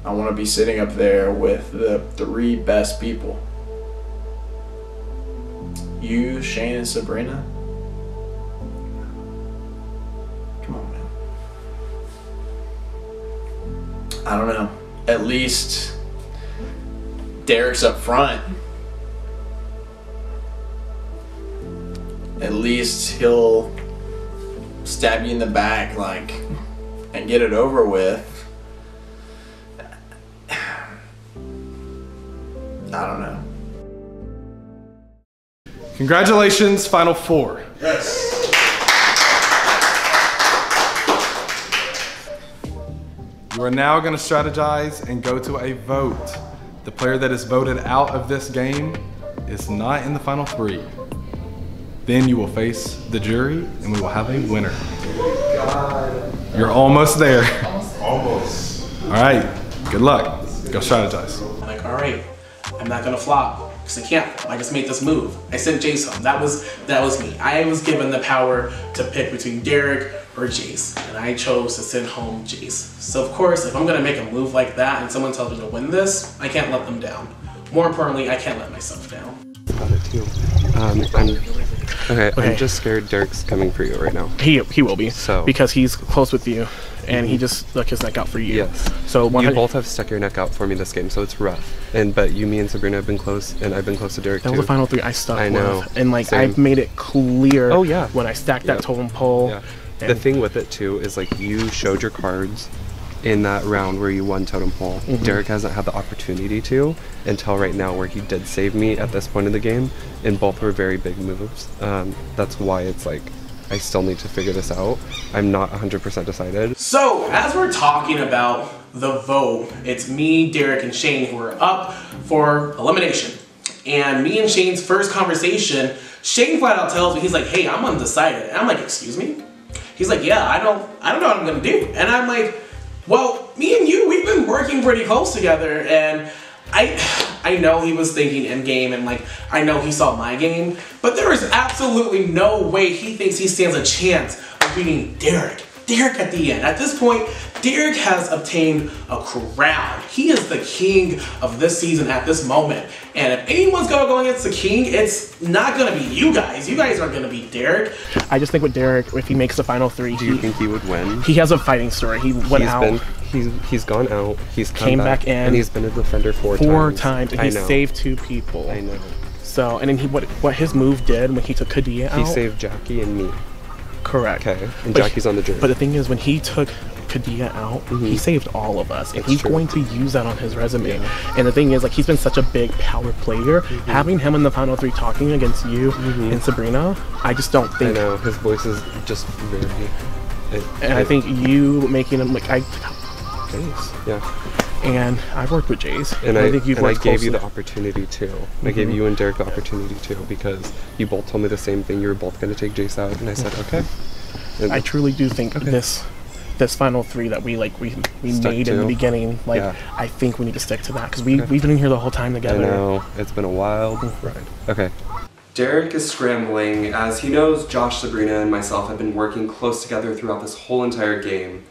I want to be sitting up there with the three best people. You, Shane, and Sabrina. Come on, man. I don't know. At least Derek's up front. At least he'll stab you in the back, like, and get it over with. I don't know. Congratulations, Final Four. Yes. You are now going to strategize and go to a vote. The player that is voted out of this game is not in the final three. Then you will face the jury and we will have a winner. You're almost there. Almost. All right, good luck. Go strategize. I'm like, all right, I'm not gonna flop because I can't. I just made this move. I sent Jace home. That was that was me. I was given the power to pick between Derek, or Jace, and I chose to send home Jace. So of course, if I'm gonna make a move like that and someone tells me to win this, I can't let them down. More importantly, I can't let myself down. About it too. Um, I'm okay, Okay. I'm just scared Derek's coming for you right now. He he will be So- because he's close with you, and he just stuck his neck out for you. Yes. So one You both have stuck your neck out for me this game, so it's rough. And but you, me, and Sabrina have been close, and I've been close to Derek That too. was the final three I stuck I know. with, and like Same. I've made it clear. Oh, yeah. When I stacked that totem pole. Yeah. The thing with it too is like you showed your cards in that round where you won totem pole. Mhm. Derek hasn't had the opportunity to until right now, where he did save me at this point in the game, and both were very big moves. Um, that's why it's like I still need to figure this out. I'm not 100% decided. So, as we're talking about the vote, it's me, Derek, and Shane who are up for elimination. And me and Shane's first conversation, Shane flat out tells me, he's like, hey, I'm undecided. And I'm like, excuse me? He's like, yeah, I don't, I don't know what I'm gonna do. And I'm like, well, me and you, we've been working pretty close together, and I, I know he was thinking end game, and like I know he saw my game, but there is absolutely no way he thinks he stands a chance of beating Derek. Derek at the end. At this point, Derek has obtained a crown. He is the king of this season at this moment. And if anyone's gonna go against the king, it's not gonna be you guys. You guys aren't gonna beat Derek. I just think with Derek, if he makes the final three, Do you think he would win? he has a fighting story. He went He's out. been he's he's gone out. He's come Came back in. and he's been a defender four, four times. times, and I he know. saved two people. I know. So, and then he what what his move did when he took Kadia out. He saved Jackie and me. Correct. Okay, and But- Jackie's on the jury. But the thing is, when he took Kadia out, he mm-hmm. saved all of us, and That's he's true. going to use that on his resume. And the thing is, like, he's been such a big power player. Mm-hmm. Having him in the final three talking against you mm-hmm. and Sabrina, I just don't think. I know his voice is just very. It, And I think you making him like I, Jace, yeah. And I've worked with Jace, And I, think you've and I worked gave you the opportunity too. I gave Mhm. you and Derek the opportunity too because you both told me the same thing. You were both going to take Jace out, and I said okay. And I truly do think this this final three that we like we we Stuck made in the beginning like Yeah. I think we need to stick to that because we we've been in here the whole time together. I together. know it's been a wild ride. Okay. Derek is scrambling as he knows Josh, Sabrina, and myself have been working close together throughout this whole entire game.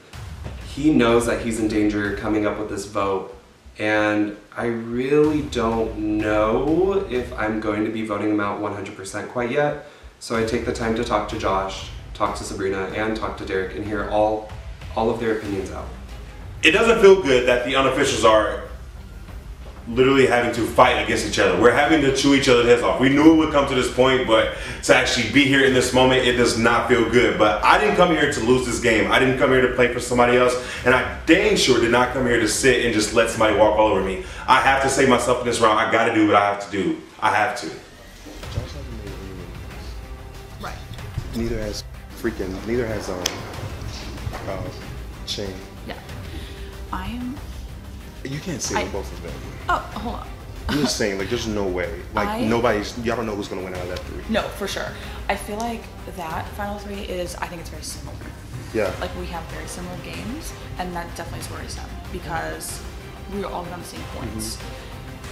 He knows that he's in danger coming up with this vote, and I really don't know if I'm going to be voting him out 100% quite yet. So I take the time to talk to Josh, talk to Sabrina, and talk to Derek, and hear all all of their opinions out. It doesn't feel good that the unofficials are literally having to fight against each other. We're having to chew each other's heads off. We knew it would come to this point, but to actually be here in this moment, it does not feel good. But I didn't come here to lose this game. I didn't come here to play for somebody else, and I dang sure did not come here to sit and just let somebody walk all over me. I have to save myself in this round. I got to do what I have to do. I have to. Right. Neither has freaking. Neither has um. Uh, Shane. Yeah. I am. You can't say I- both of them. Oh, hold on. I'm just saying, like, there's no way. Like, I- nobody's. Y'all don't know who's gonna win out of that three. No, for sure. I feel like that final three is. I think it's very similar. Yeah. Like we have very similar games, and that definitely is worrisome because we were all on the same points.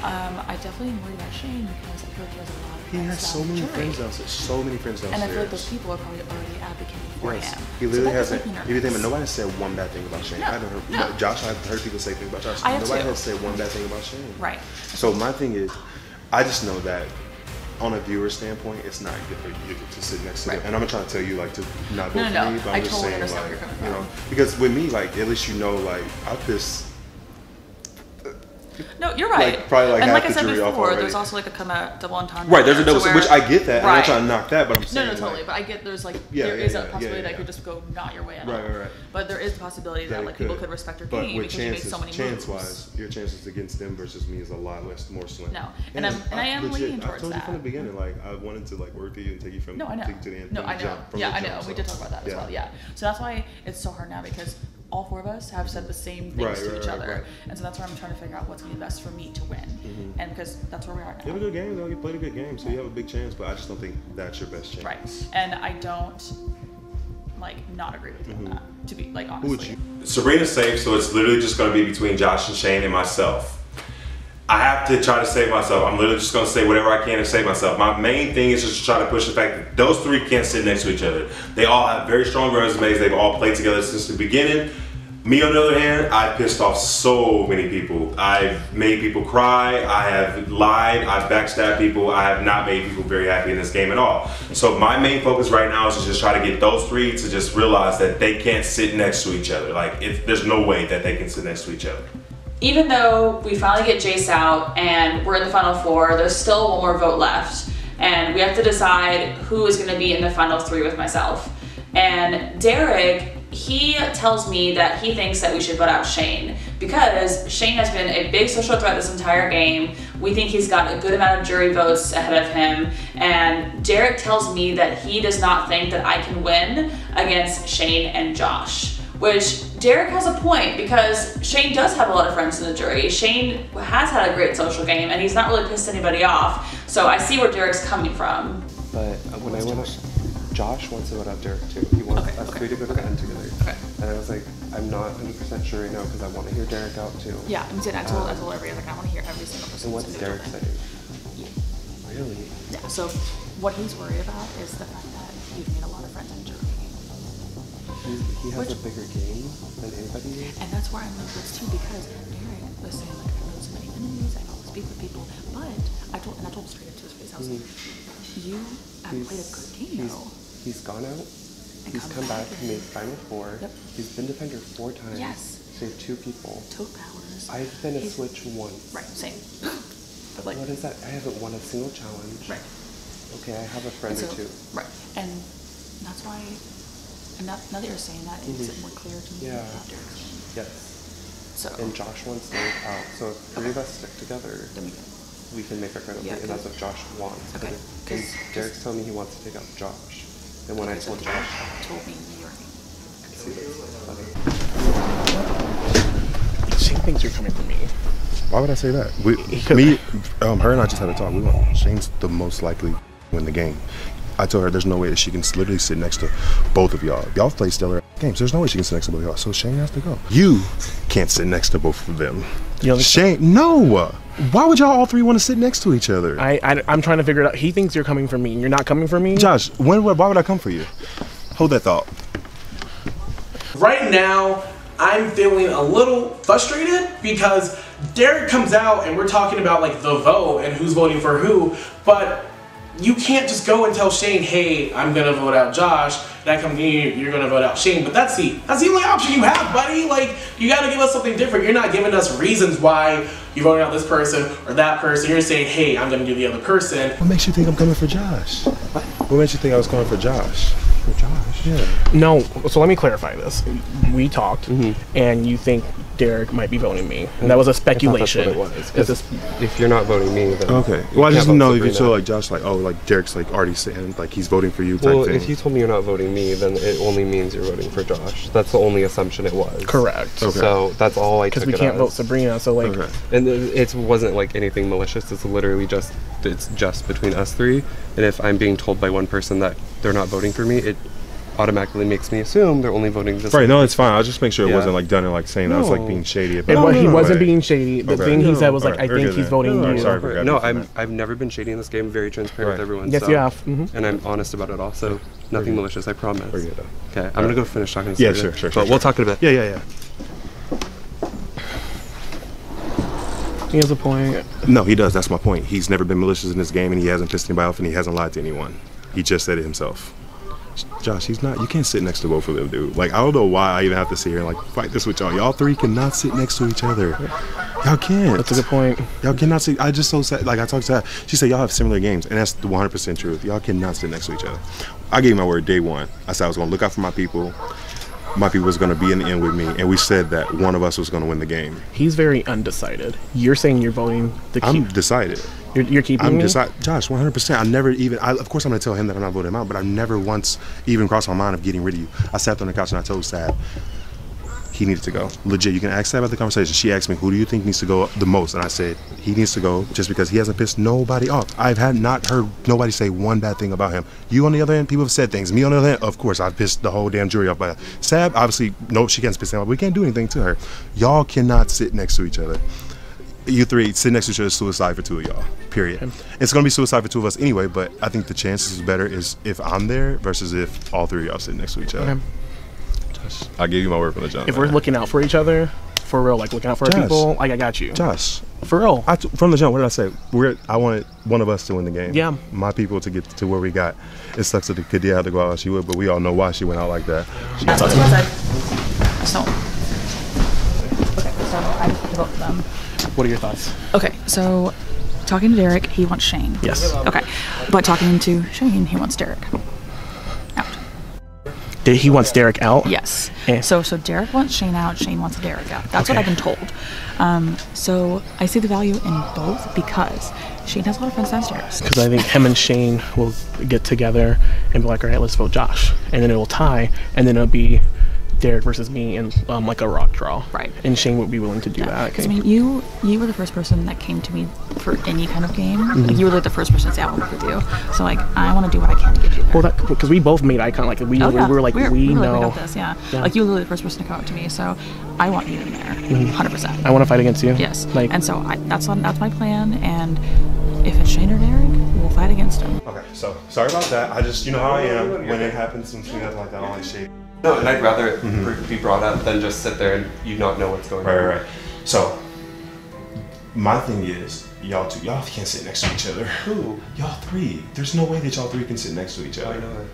Um, I definitely am worried about Shane because I feel like he has a lot of He has so many jury. friends downstairs. So many friends And. I feel like those people are probably already advocating for Yes. him. He literally that hasn't makes me everything, but nobody said one bad thing about Shane. No, I haven't heard. no. Josh, I've heard people say things about Josh. I have nobody too. has said one bad thing about Shane. Right. So my thing is, I just know that on a viewer standpoint, it's not good for you to sit next to them. And I'm not trying to tell you like to not vote No, no, for no. me, but I I'm just totally saying like you're coming you know because with me like at least you know like I piss No, you're right. Like, probably, like, and half like I said before, there's also like a kind of double entendre. right. There's a double, which I get that. I'm not trying to knock that, but I'm No, saying no, like, totally. But I get there's like Yeah, there yeah, is yeah, a possibility that could just go not your way at Right, all. right, right. But there is the possibility that, it like people could respect your but game because you made chances, so many chance moves. wise, your chances against them versus me is a lot less, more slim. No, and I'm- and I am leaning towards I told you from the beginning, like I wanted to like work with you and take you from No, I know. take you to the end. No, I know. Yeah, I know. We did talk about that as well. Yeah. So that's why it's so hard now because all four of us have said the same things Right, to right, each right, other, and so that's why I'm trying to figure out what's gonna be best for me to win, Mhm. and because that's where we are now. You have a good game though. You played a good game, so you have a big chance. But I just don't think that's your best chance. Right. And I don't like not agree with you on that. To be like honestly. Sabrina's safe, so it's literally just going to be between Josh and Shane and myself. I have to try to save myself. I'm literally just gonna say whatever I can to save myself. My main thing is just to try to push the fact that those three can't sit next to each other. They all have very strong resumes. They've all played together since the beginning. Me, on the other hand, I've pissed off so many people. I've made people cry. I have lied. I've backstabbed people. I have not made people very happy in this game at all. So my main focus right now is to just try to get those three to just realize that they can't sit next to each other. Like, if there's no way that they can sit next to each other. even though we finally get Jace out and we're in the final four, there's still one more vote left. And we have to decide who is going to be in the final three with myself. And Derek, he tells me that he thinks that we should vote out Shane because Shane has been a big social threat this entire game. We think he's got a good amount of jury votes ahead of him. And Derek tells me that he does not think that I can win against Shane and Josh. Which Derek has a point because Shane does have a lot of friends in the jury. Shane has had a great social game and he's not really pissed anybody off. So I see where Derek's coming from. But when I went Josh wants to go out Derek too. He wants Okay, us okay, three to go to the end together. Okay. And I was like, I'm not 100% sure right now because I want to hear Derek out too. Yeah, I'm saying I told um, I told everybody like I want to hear every single person. And what's Derek saying? Really? Yeah. So what he's worried about is the fact that you've made a lot of friends in Germany. He's, he has Which- a bigger game than anybody. And that's where I'm like this too because Derek was saying like I know so many enemies, I always speak with people, but I told and I told him straight into his face, I was like, mm-hmm. you have played a good game though. He's gone out. He's come come back. back He made final four. Yep. He's been defender four times. Yes. Saved two people. Took powers. I've been a He's- switch once. Right, same. But like what is that? I haven't won a single challenge. Right. Okay, I have a friend And or two. Right. And that's why and now, now that you're saying that, it's Mhm. more clear to me Yeah. about Derek's game. Yes. So And Josh wants to work out. So if three of us stick together, then we can we can make our credible Yeah, and that's what Josh wants. Okay, if- 'cause- and Derek's telling me he wants to take out Josh. And when I told Derek Josh, told me your name. see this, funny. Shane thinks you're coming for me. Why would I say that? We, me, um, her and I just had a talk. We went, Shane's the most likely to win the game. I told her there's no way that she can literally sit next to both of y'all. Y'all play stellar games. There's no way she can sit next to both of y'all. So Shane has to go. You can't sit next to both of them. You Shane, no. Why would y'all all three want to sit next to each other? I, I I'm trying to figure it out. He thinks you're coming for me. and You're not coming for me. Josh, when, would- why would I come for you? Hold that thought. Right now, I'm feeling a little frustrated because Derek comes out and we're talking about like the vote and who's voting for who, but you can't just go and tell Shane, "Hey, I'm gonna vote out Josh." And I come to you, you're gonna vote out Shane. But that's the that's the only option you have, buddy. Like you got to give us something different. You're not giving us reasons why you're voting out this person or that person. You're saying, "Hey, I'm gonna do the other person." What makes you think I'm coming for Josh? What What makes you think I was going for Josh? For Josh? Yeah. No, so let me clarify this. We talked, mm-hmm. and you think Derek might be voting me. And that was a thought that's speculation. what it was. It's 'Cause a- if you're not voting me, then Okay. you Well, I can't just know if you Sabrina. feel like Josh, like, oh, like Derek's like already saying like he's voting for you type Well, thing. if you told me you're not voting me, then it only means you're voting for Josh. That's the only assumption it was. Correct. Okay. So that's all I because took we it can't as. vote Sabrina. So like, Okay. And it it wasn't like anything malicious. It's literally just it's just between us three. And if I'm being told by one person that they're not voting for me, it automatically makes me assume they're only voting this. Right, no, it's fine. I'll just make sure it Yeah. wasn't like done and like saying I was like being shady. and about what it. he No wasn't way. being shady. The Okay. thing he said was like, Alright, I think he's then. voting No, you. sorry for No. I'm I've never been shady in this game. Very transparent with everyone. Yes, so- you have. Mhm. And I'm honest about it also. Nothing malicious. I promise. We're good. Okay, I'm gonna go finish talking. To Yeah, sure, sure, But we'll talk in a bit. Yeah, yeah, yeah. He has a point. No, he does. That's my point. He's never been malicious in this game, and he hasn't pissed anybody off, and he hasn't lied to anyone. He just said it himself. Josh, he's not. You can't sit next to both of them, dude. Like I don't know why I even have to sit here and like fight this with y'all. Y'all three cannot sit next to each other. Y'all can't. That's a good point. Y'all cannot sit. I just so sad. Like I talked to her. She said y'all have similar games, and that's the 100 percent truth. Y'all cannot sit next to each other. I gave my word day one. I said I was gonna look out for my people. My people was gonna be in the end with me, and we said that one of us was gonna win the game. He's very undecided. You're saying you're voting the keep. I'm decided. You're, you're keeping I'm me. decided. Josh, 100. percent I never even. I, of course, I'm gonna tell him that I'm not voting him out, but I've never once even crossed my mind of getting rid of you. I sat on the couch and I told Sab he needed to go. Legit, you can ask Sab about the conversation. She asked me, "Who do you think needs to go the most?" And I said he needs to go just because he hasn't pissed nobody off. I've had not heard nobody say one bad thing about him. You on the other end, people have said things. Me on the other end, of course, I've pissed the whole damn jury off. But Sab, obviously, no, she can't piss him off. We can't do anything to her. Y'all cannot sit next to each other. You three sit next to each other suicide for two of y'all. Period. It's gonna be suicide for two of us anyway, but I think the chances is better is if I'm there versus if all three of y'all sit next to each other. Okay. Josh, I'll give you my word from the jump. If we're looking out for each other, for real, like looking out for our Josh. people, like I got you. Josh, For real. I t- from the jump, what did I say? We're I wanted one of us to win the game. Yeah. My people to get to where we got. It sucks that the Kadia had to go out. She would, but we all know why she went out like that. She That's got what's inside. So. Okay, so I just have vote them. What are your thoughts? Okay, so talking to Derek, he wants Shane. Yes. Okay, but talking to Shane, he wants Derek. out. Did he wants Derek out? Yes. Eh. So so Derek wants Shane out. Shane wants Derek out. That's what I've been told. Um, so I see the value in both because Shane has a lot of friends downstairs. Because I think him and Shane will get together and be like, all right, let's vote Josh. And then it will tie, and then it'll be Derek versus me and um, like a rock draw. Right. And Shane would be willing to do that. Because I mean, you you were the first person that came to me for any kind of game. Like you were like the first person to say I want to work with you. So like I want to do what I can to get you there. Well, that because we both made icon like we, Oh, we yeah. were like we, we were like, know. we got this, yeah. Yeah. Like you were literally the first person to come up to me, so I want you in there, Mhm. 100. percent I want to fight against you. Yes. Like and so I, that's on, that's my plan. And if it's Shane or Derek, we'll fight against him. Okay, so sorry about that. I just, you know how I am. When it happens, when she does like that, I don't like shade. No, and I'd rather it br- be brought up than just sit there and you not know what's going Right, on. right, right. So, my thing is, y'all two, y'all can't sit next to each other. Who? Y'all three. There's no way that y'all three can sit next to each other. Why not?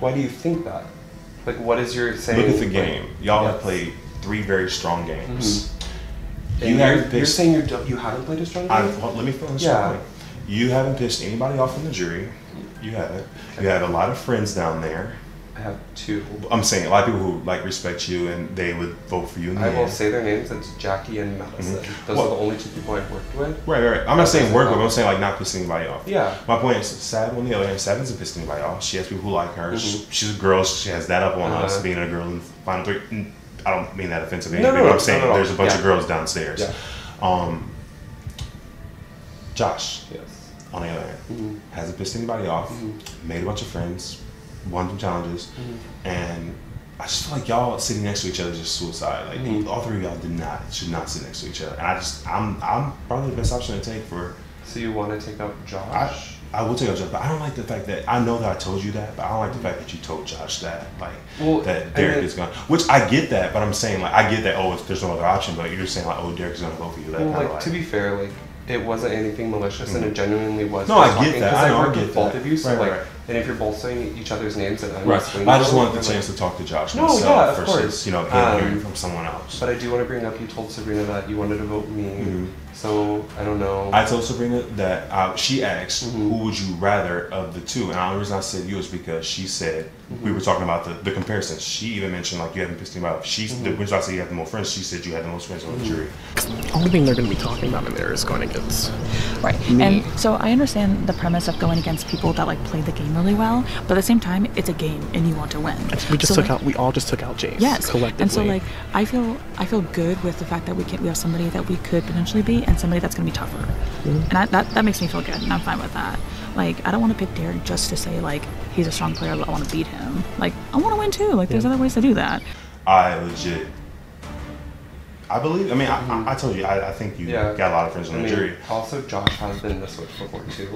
Why do you think that? Like, what is your saying? Look at the like- game. Y'all have played three very strong games. Mm-hmm. And You you're, haven't you're saying you don't, you haven't played a strong game? I've, let me finish. Yeah. point. You haven't pissed anybody off in the jury. You haven't. You have a lot of friends down there. I have two. I'm saying a lot of people who like respect you and they would vote for you. In the I will say their names. It's Jackie and Madison. Mhm. Those Well- are the only two people I've worked with. Right, right, right. I'm not saying work, with. I'm saying like not pissing anybody off. Yeah. My point is, Sab on the other hand, Sab doesn't piss anybody off. She has people who like her. She- Mhm. She's a girl. She has that up on us Uh-huh. being a girl in final three. I don't mean that offensively, No, no, but no, I'm saying at all. there's a bunch Yeah. of girls downstairs. Yeah. Um, Josh, Yes. on the other hand, Mhm. hasn't pissed anybody off. Mhm. Made a bunch of friends, won some challenges, Mhm. and I just feel like y'all sitting next to each other is just suicide. Like Mhm. all three of y'all did not should not sit next to each other. And I just I'm I'm probably the best option to take for. So you want to take out Josh? I, I will take out Josh, but I don't like the fact that I know that I told you that, but I don't like the fact that you told Josh that, like Well, that Derek then- is gonna. Which I get that, but I'm saying like I get that. Oh, there's no other option, but you're saying like oh Derek's gonna vote for you. That well, like, like. to be fair, like it wasn't anything malicious, and Mhm. it genuinely was. No, I get that. I I worked get with both of you, so Right, like, right. And if you're both saying each other's names, and I'm Right. I just them, wanted the then, chance to talk to Josh No, myself yeah, of versus course. you know him Um, hearing from someone else. But I do want to bring up. You told Sabrina that you wanted to vote me, Mhm. so I don't know. I told Sabrina that uh, she asked, Mhm. "Who would you rather of the two? And the only reason I said you is because she said we were talking about the, the comparison. She even mentioned like you haven't pissed me off. She the Mhm. reason I said you have the most friends. She said you had the most friends on the jury. the only thing they're going to be talking about in there is going against Right. me. And so I understand the premise of going against people that like play the game really well, but at the same time, it's a game and you want to win. we just So, took like- out. We all just took out Jace. Yes. Collectively. And so like I feel I feel good with the fact that we can we have somebody that we could potentially be and somebody that's gonna be tougher. Mhm. And I, that that makes me feel good and I'm fine with that. Like I don't want to pick Derek just to say like he's a strong player. I want to beat him. Like I want to win too. Like there's Yeah. other ways to do that. I legit. I believe. I mean, I, I, I told you. I, I think you Yeah. got a lot of friends on I the mean, jury. Also, Josh has been the switch before too.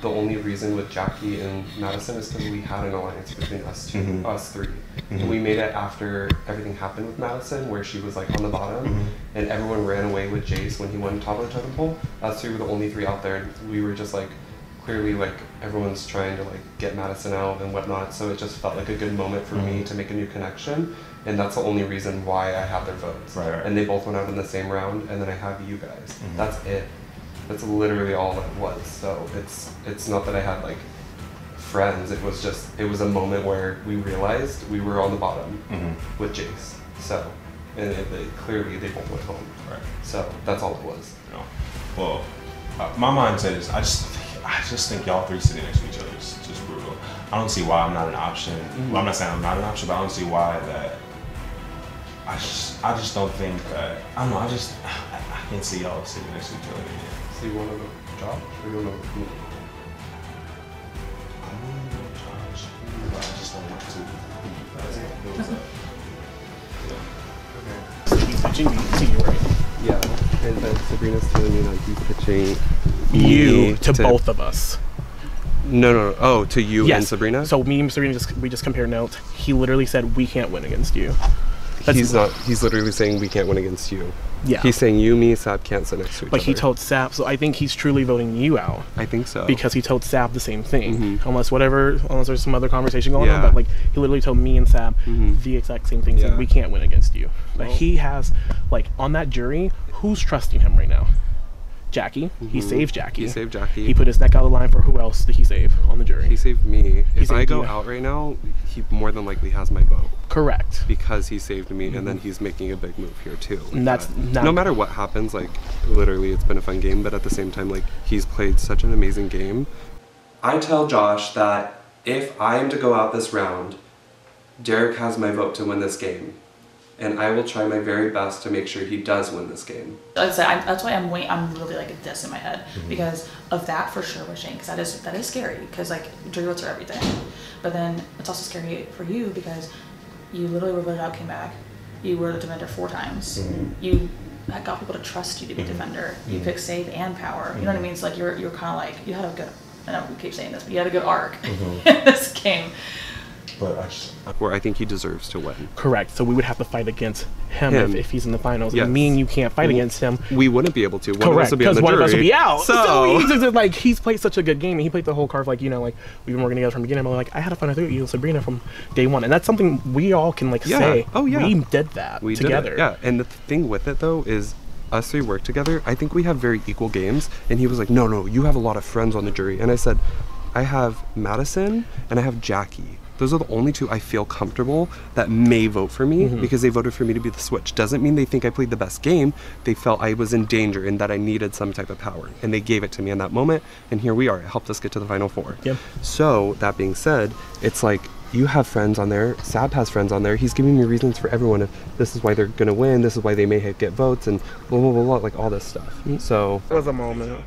The only reason with Jackie and Madison is because we had an alliance between us 2 Mhm. us 3 Mhm. And we made it after everything happened with Madison, where she was like on the bottom, Mhm. and everyone ran away with Jace when he won top of the totem pole. Us three were the only three out there, and we were just like clearly like everyone's trying to like get Madison out and whatnot. So it just felt like a good moment for me Mhm. to make a new connection, and that's the only reason why I have their votes. Right, right. And they both went out in the same round, and then I have you guys. Mhm. That's it. That's literally all it was. So it's it's not that I had like friends. It was just it was a moment where we realized we were on the bottom Mhm. with Jace. So and it, they, clearly they both went home. Right. So that's all it was. Know. Well, uh, my mindset is I just think, I just think y'all three sitting next to each other is just brutal. I don't see why I'm not an option. Mhm. Well, I'm not saying I'm not an option, but I don't see why that. I just I just don't think that I don't know. I just I, I can't see y'all sitting next to each other. So you want to vote Josh or you want to vote? I don't know, Josh, but I just want to. That's it. It yeah. Okay. He's pitching me. So you're right. Yeah. And then Sabrina's telling me that he's pitching You me to, both of us. No, no, no. Oh, to you yes. and Sabrina. So me and Sabrina just we just compared notes. He literally said we can't win against you. That's- he's not. He's literally saying we can't win against you. Yeah. He's saying you, me, Sab can't sit next to each But he told Sab, so I think he's truly voting you out. I think so. Because he told Sab the same thing. Mhm. Unless whatever, unless there's some other conversation going on. But like, he literally told me and Sab Mhm. the exact same thing. Said Yeah. we can't win against you. But Well- he has, like, on that jury, who's trusting him right now? Jackie. He Mhm. saved Jackie. He saved Jackie. He put his neck out of the line for who else did he save on the jury? He saved me. He if I go you. out right now, he more than likely has my vote. Correct. Because he saved me, and then Mhm. he's making a big move here too. with And that's that. not- no matter what happens. Like literally, it's been a fun game, but at the same time, like he's played such an amazing game. I tell Josh that if I am to go out this round, Derek has my vote to win this game, and I will try my very best to make sure he does win this game. Like I said, I'm, that's why I'm wait. I'm really like this in my head because of that for sure with Shane. Because that is that is scary. Because like jury votes are everything, but then it's also scary for you because you literally were voted out, came back. You were the defender four times. You that got people to trust you to be defender. You Mhm. picked save and power. You know what I mean? It's like you're you're kind of like you had a good. I know we keep saying this, but you had a good arc Mhm. in this game. But I just, Where I think he deserves to win. Correct. So we would have to fight against him, Him. If, if he's in the finals. Yes. And me and you can't fight Well, against him. We wouldn't be able to. One of us Correct, would be on because the one of us would be out. So, So, he's just, like he's played such a good game, and he played the whole card like you know like we've been working together from the beginning. I'm like I had a fun with you, and Sabrina from day one, and that's something we all can like Yeah. say. Oh, yeah. we did that we together. Did it. Yeah, and the thing with it though is us three work together. I think we have very equal games. And he was like, "No, no, you have a lot of friends on the jury." And I said, "I have Madison and I have Jackie." Those are the only two I feel comfortable that may vote for me Mhm. because they voted for me to be the switch. Doesn't mean they think I played the best game. They felt I was in danger and that I needed some type of power. And they gave it to me in that moment. And here we are. It helped us get to the final four. Yep. So, that being said, it's like you have friends on there. Sab has friends on there. He's giving me reasons for everyone. If this is why they're gonna win. This is why they may hit- get votes and blah blah blah, blah like all this stuff. So It was a moment.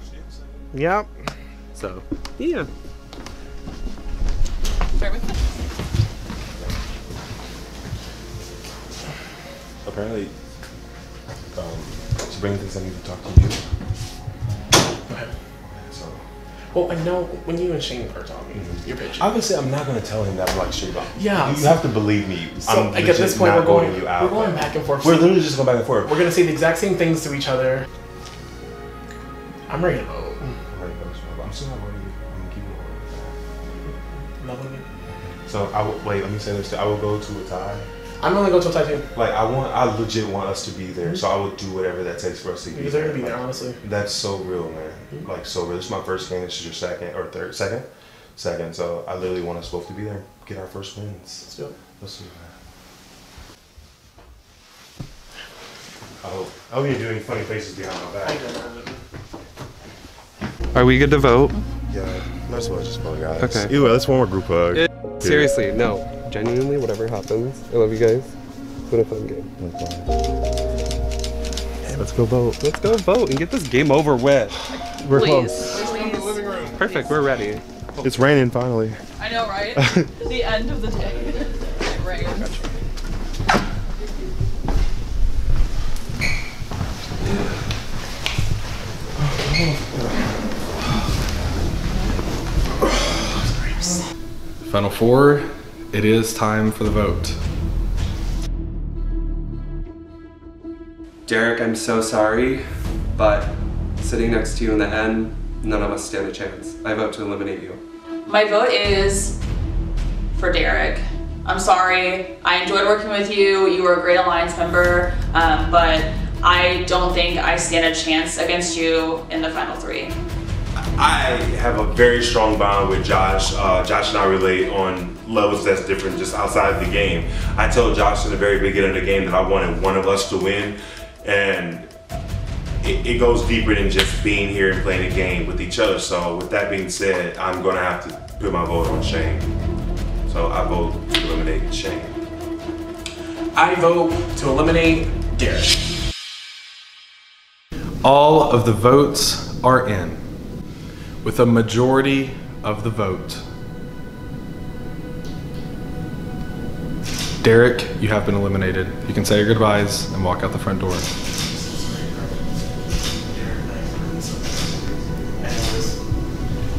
Yep. So yeah. Apparently, um, Sabrina thinks I need to talk to you. So Well, I know when you and Shane are talking, you're pitching. obviously, I'm not gonna tell him that I'm like straight up. Yeah, you, so- have to believe me. So I'm like at this point, we're going, you out. we're going back and forth. We're literally just going back and forth. We're gonna say the exact same things to each other. I'm ready to vote. I'm still not voting you. I'm gonna keep it I'm not voting. So I will, wait. Let me say this. I will go to a tie. I'm gonna go to a tie too. Like I want, I legit want us to be there. Mm-hmm. So I would do whatever that takes for us to be You there. deserve to be there, honestly. That's so real, man. Mm-hmm. Like so real. This is my first game. This is your second or third, second, second. So I literally want us both to be there. Get our first wins. Let's do it. Let's do that. I hope. I hope you're doing funny faces behind my back. Are we good to vote? Yeah, might as well just vote, guys. Okay. Either way, let's form a group hug. It- seriously, no. Genuinely, whatever happens, I love you guys. It's been a fun game. Let's go vote. Let's go vote and get this game over with. We're Please. Perfect. We're ready. It's raining finally. I know, right? the end of the day. It rains. Final four, it is time for the vote. Derek, I'm so sorry, but sitting next to you in the end, none of us stand a chance. I vote to eliminate you. My vote is for Derek. I'm sorry. I enjoyed working with you. You were a great Alliance member, um, but I don't think I stand a chance against you in the final three. I have a very strong bond with Josh. Uh, Josh and I relate on levels that's different just outside the game. I told Josh in the very beginning of the game that I wanted one of us to win, and it, it goes deeper than just being here and playing a game with each other. So, with that being said, I'm gonna have to put my vote on Shane. So, I vote to eliminate Shane. I vote to eliminate Derek. All of the votes are in, with a majority of the vote. Derek, you have been eliminated. You can say your goodbyes and walk out the front door.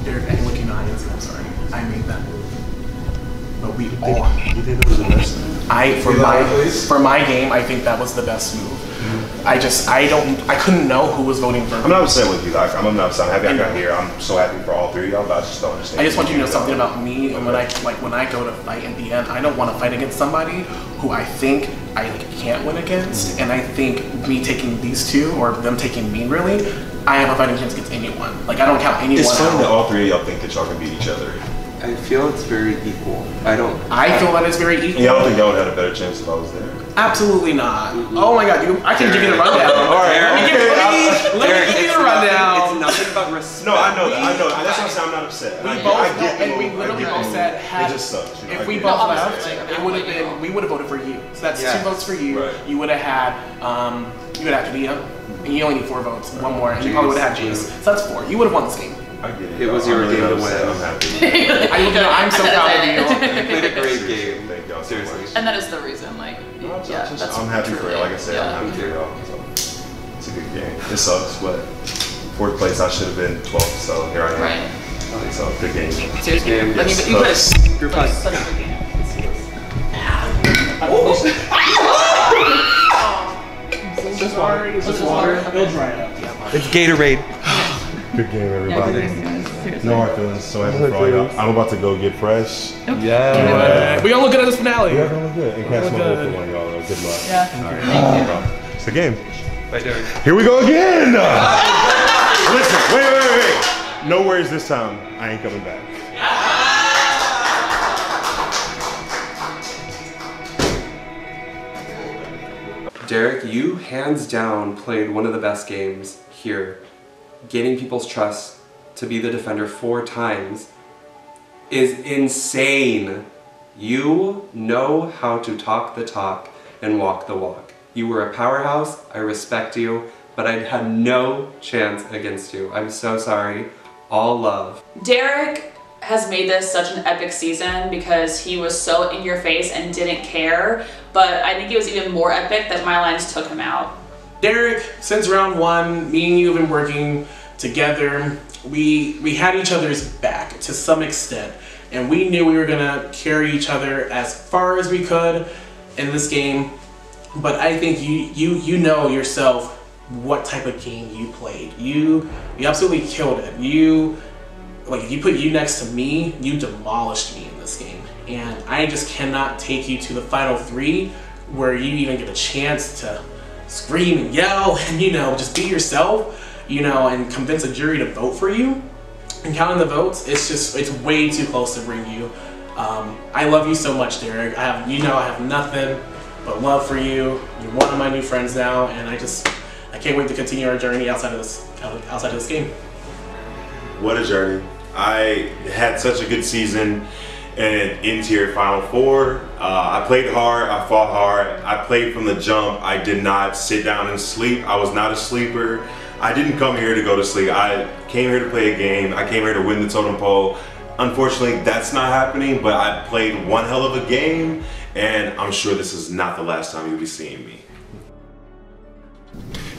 Derek, I'm looking audience, I'm sorry. I made that move. But we all. That? I, for my, for my game, I think that was the best move. I just I don't I couldn't know who was voting for. I'm not upset with you. Like, I'm not upset. I'm happy I got here. I'm so happy for all three of y'all, but I just don't understand. I just want you to know something about me, and when I like when I go to fight in the end, I don't want to fight against somebody who I think I like, can't win against, mm-hmm. and I think me taking these two or them taking me really, I have a fighting chance against anyone. Like I don't count anyone. It's funny that all three of y'all think that y'all can beat each other. I feel it's very equal. I don't. I feel that it's very equal. Yeah, I don't think y'all would have had a better chance if I was there. Absolutely not. Oh my god, you, I can give you the rundown. All right, let me give, let me, let me give you it's the nothing- rundown. It's nothing but respect. No, I know that. I know. that. That's what I'm saying. I'm not upset. We I, both, I get and we move. I literally get both said, had, it just sucks. you know, if we both it. left, obviously, it would have been, we would have voted for you. So that's Yeah. two votes for you. Right. You would have had, um, you would have Kadia, and you only need four votes, one more, and you probably would have had James. So that's four. You would have won this game. I get it. It was your really game to win. I'm happy. I, you know, I'm so proud of you. You played a great game. Thank y'all so Seriously. much. And that is the reason, like, No, it's yeah, just- that's I'm happy for you. Like I said, yeah. I'm happy for y'all. So, it's a good game. It sucks, but fourth place I should have been 12th, so here I am. Right. So good game. Seriously, game, like, yes. you, you Sucks. could have Group like, five. such a good game. Ah. Oh! Just water. Just water. It'll dry it up. It's Gatorade. Good game, everybody. No hard feelings. So happy for all y'all. I'm about to go get fresh. Yeah, we gonna look good at this finale. Yeah, gonna look good. And catch my Look vote for one of y'all. Good luck. Yeah. All right. It's the game. Bye, Derek. Here we go again. Listen, wait, wait, wait, wait. No worries this time. I ain't coming back. Derek, you hands down played one of the best games here. Gaining people's trust to be the defender four times is insane. You know how to talk the talk and walk the walk. You were a powerhouse, I respect you, but I had no chance against you. I'm so sorry. All love. Derek has made this such an epic season because he was so in your face and didn't care. But I think it was even more epic that my lines took him out. Derek, since round one, me and you have been working together. We we had each other's back to some extent, and we knew we were gonna carry each other as far as we could in this game. But I think you you you know yourself what type of game you played. You you absolutely killed it. You like if you put you next to me, you demolished me in this game. And I just cannot take you to the final three where you even get a chance to scream and yell and you know just be yourself, you know, and convince a jury to vote for you. And counting the votes, it's just it's way too close to bring you. Um, I love you so much, Derek. I have you know I have nothing but love for you. You're one of my new friends now, and I just I can't wait to continue our journey outside of this outside of this game. What a journey. I had such a good season and in tier final four. Uh, I played hard, I fought hard, I played from the jump. I did not sit down and sleep. I was not a sleeper. I didn't come here to go to sleep. I came here to play a game. I came here to win the totem pole. Unfortunately, that's not happening, but I played one hell of a game, and I'm sure this is not the last time you'll be seeing me.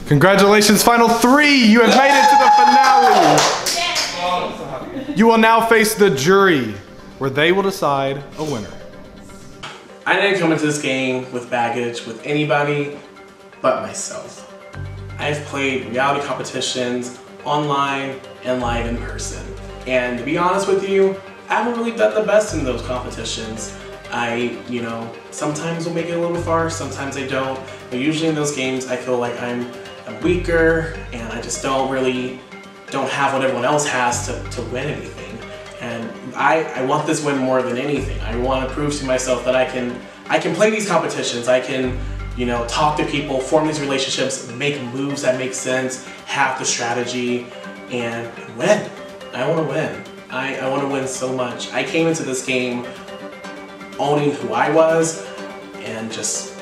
Congratulations, final three! You have made it to the finale! You will now face the jury, where they will decide a winner. I didn't come into this game with baggage with anybody but myself. I've played reality competitions online and live in person. And to be honest with you, I haven't really done the best in those competitions. I, you know, sometimes will make it a little far, sometimes I don't. But usually in those games, I feel like I'm, I'm weaker and I just don't really, don't have what everyone else has to, to win anything. And I, I want this win more than anything. I want to prove to myself that I can I can play these competitions. I can, you know, talk to people, form these relationships, make moves that make sense, have the strategy, and win. I want to win. I, I want to win so much. I came into this game owning who I was and just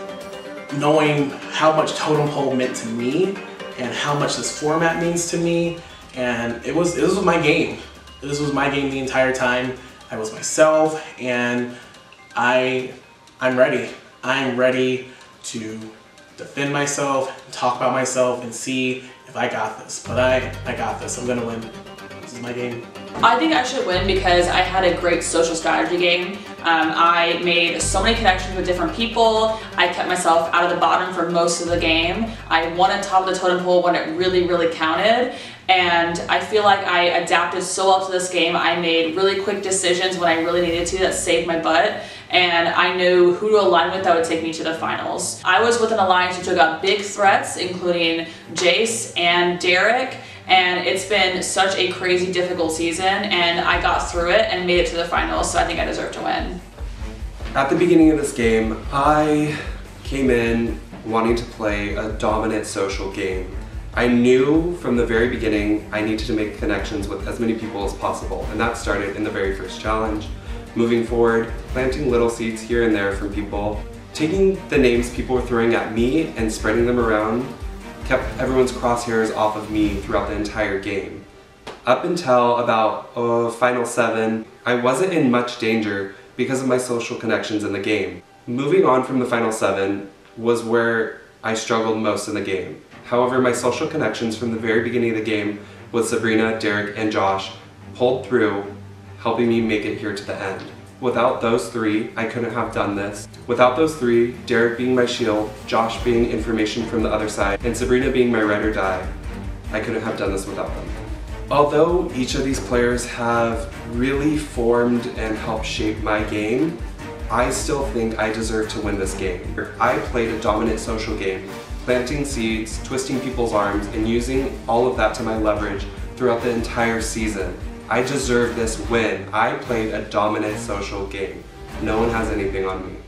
knowing how much Totem Pole meant to me and how much this format means to me. And it was this was my game. This was my game the entire time. I was myself and I I'm ready. I'm ready to defend myself, talk about myself, and see if I got this. But I I got this. I'm gonna win. This is my game. I think I should win because I had a great social strategy game. Um, I made so many connections with different people. I kept myself out of the bottom for most of the game. I won on top of the totem pole when it really, really counted. And I feel like I adapted so well to this game. I made really quick decisions when I really needed to that saved my butt. And I knew who to align with that would take me to the finals. I was with an alliance who took out big threats, including Jace and Derek and it's been such a crazy difficult season and I got through it and made it to the finals so I think I deserve to win. At the beginning of this game, I came in wanting to play a dominant social game. I knew from the very beginning I needed to make connections with as many people as possible and that started in the very first challenge. Moving forward, planting little seeds here and there from people, taking the names people were throwing at me and spreading them around kept everyone's crosshairs off of me throughout the entire game. Up until about uh, Final 7, I wasn't in much danger because of my social connections in the game. Moving on from the Final 7 was where I struggled most in the game. However, my social connections from the very beginning of the game with Sabrina, Derek, and Josh pulled through, helping me make it here to the end. Without those three, I couldn't have done this. Without those three, Derek being my shield, Josh being information from the other side, and Sabrina being my ride or die, I couldn't have done this without them. Although each of these players have really formed and helped shape my game, I still think I deserve to win this game. I played a dominant social game, planting seeds, twisting people's arms, and using all of that to my leverage throughout the entire season. I deserve this win. I played a dominant social game. No one has anything on me.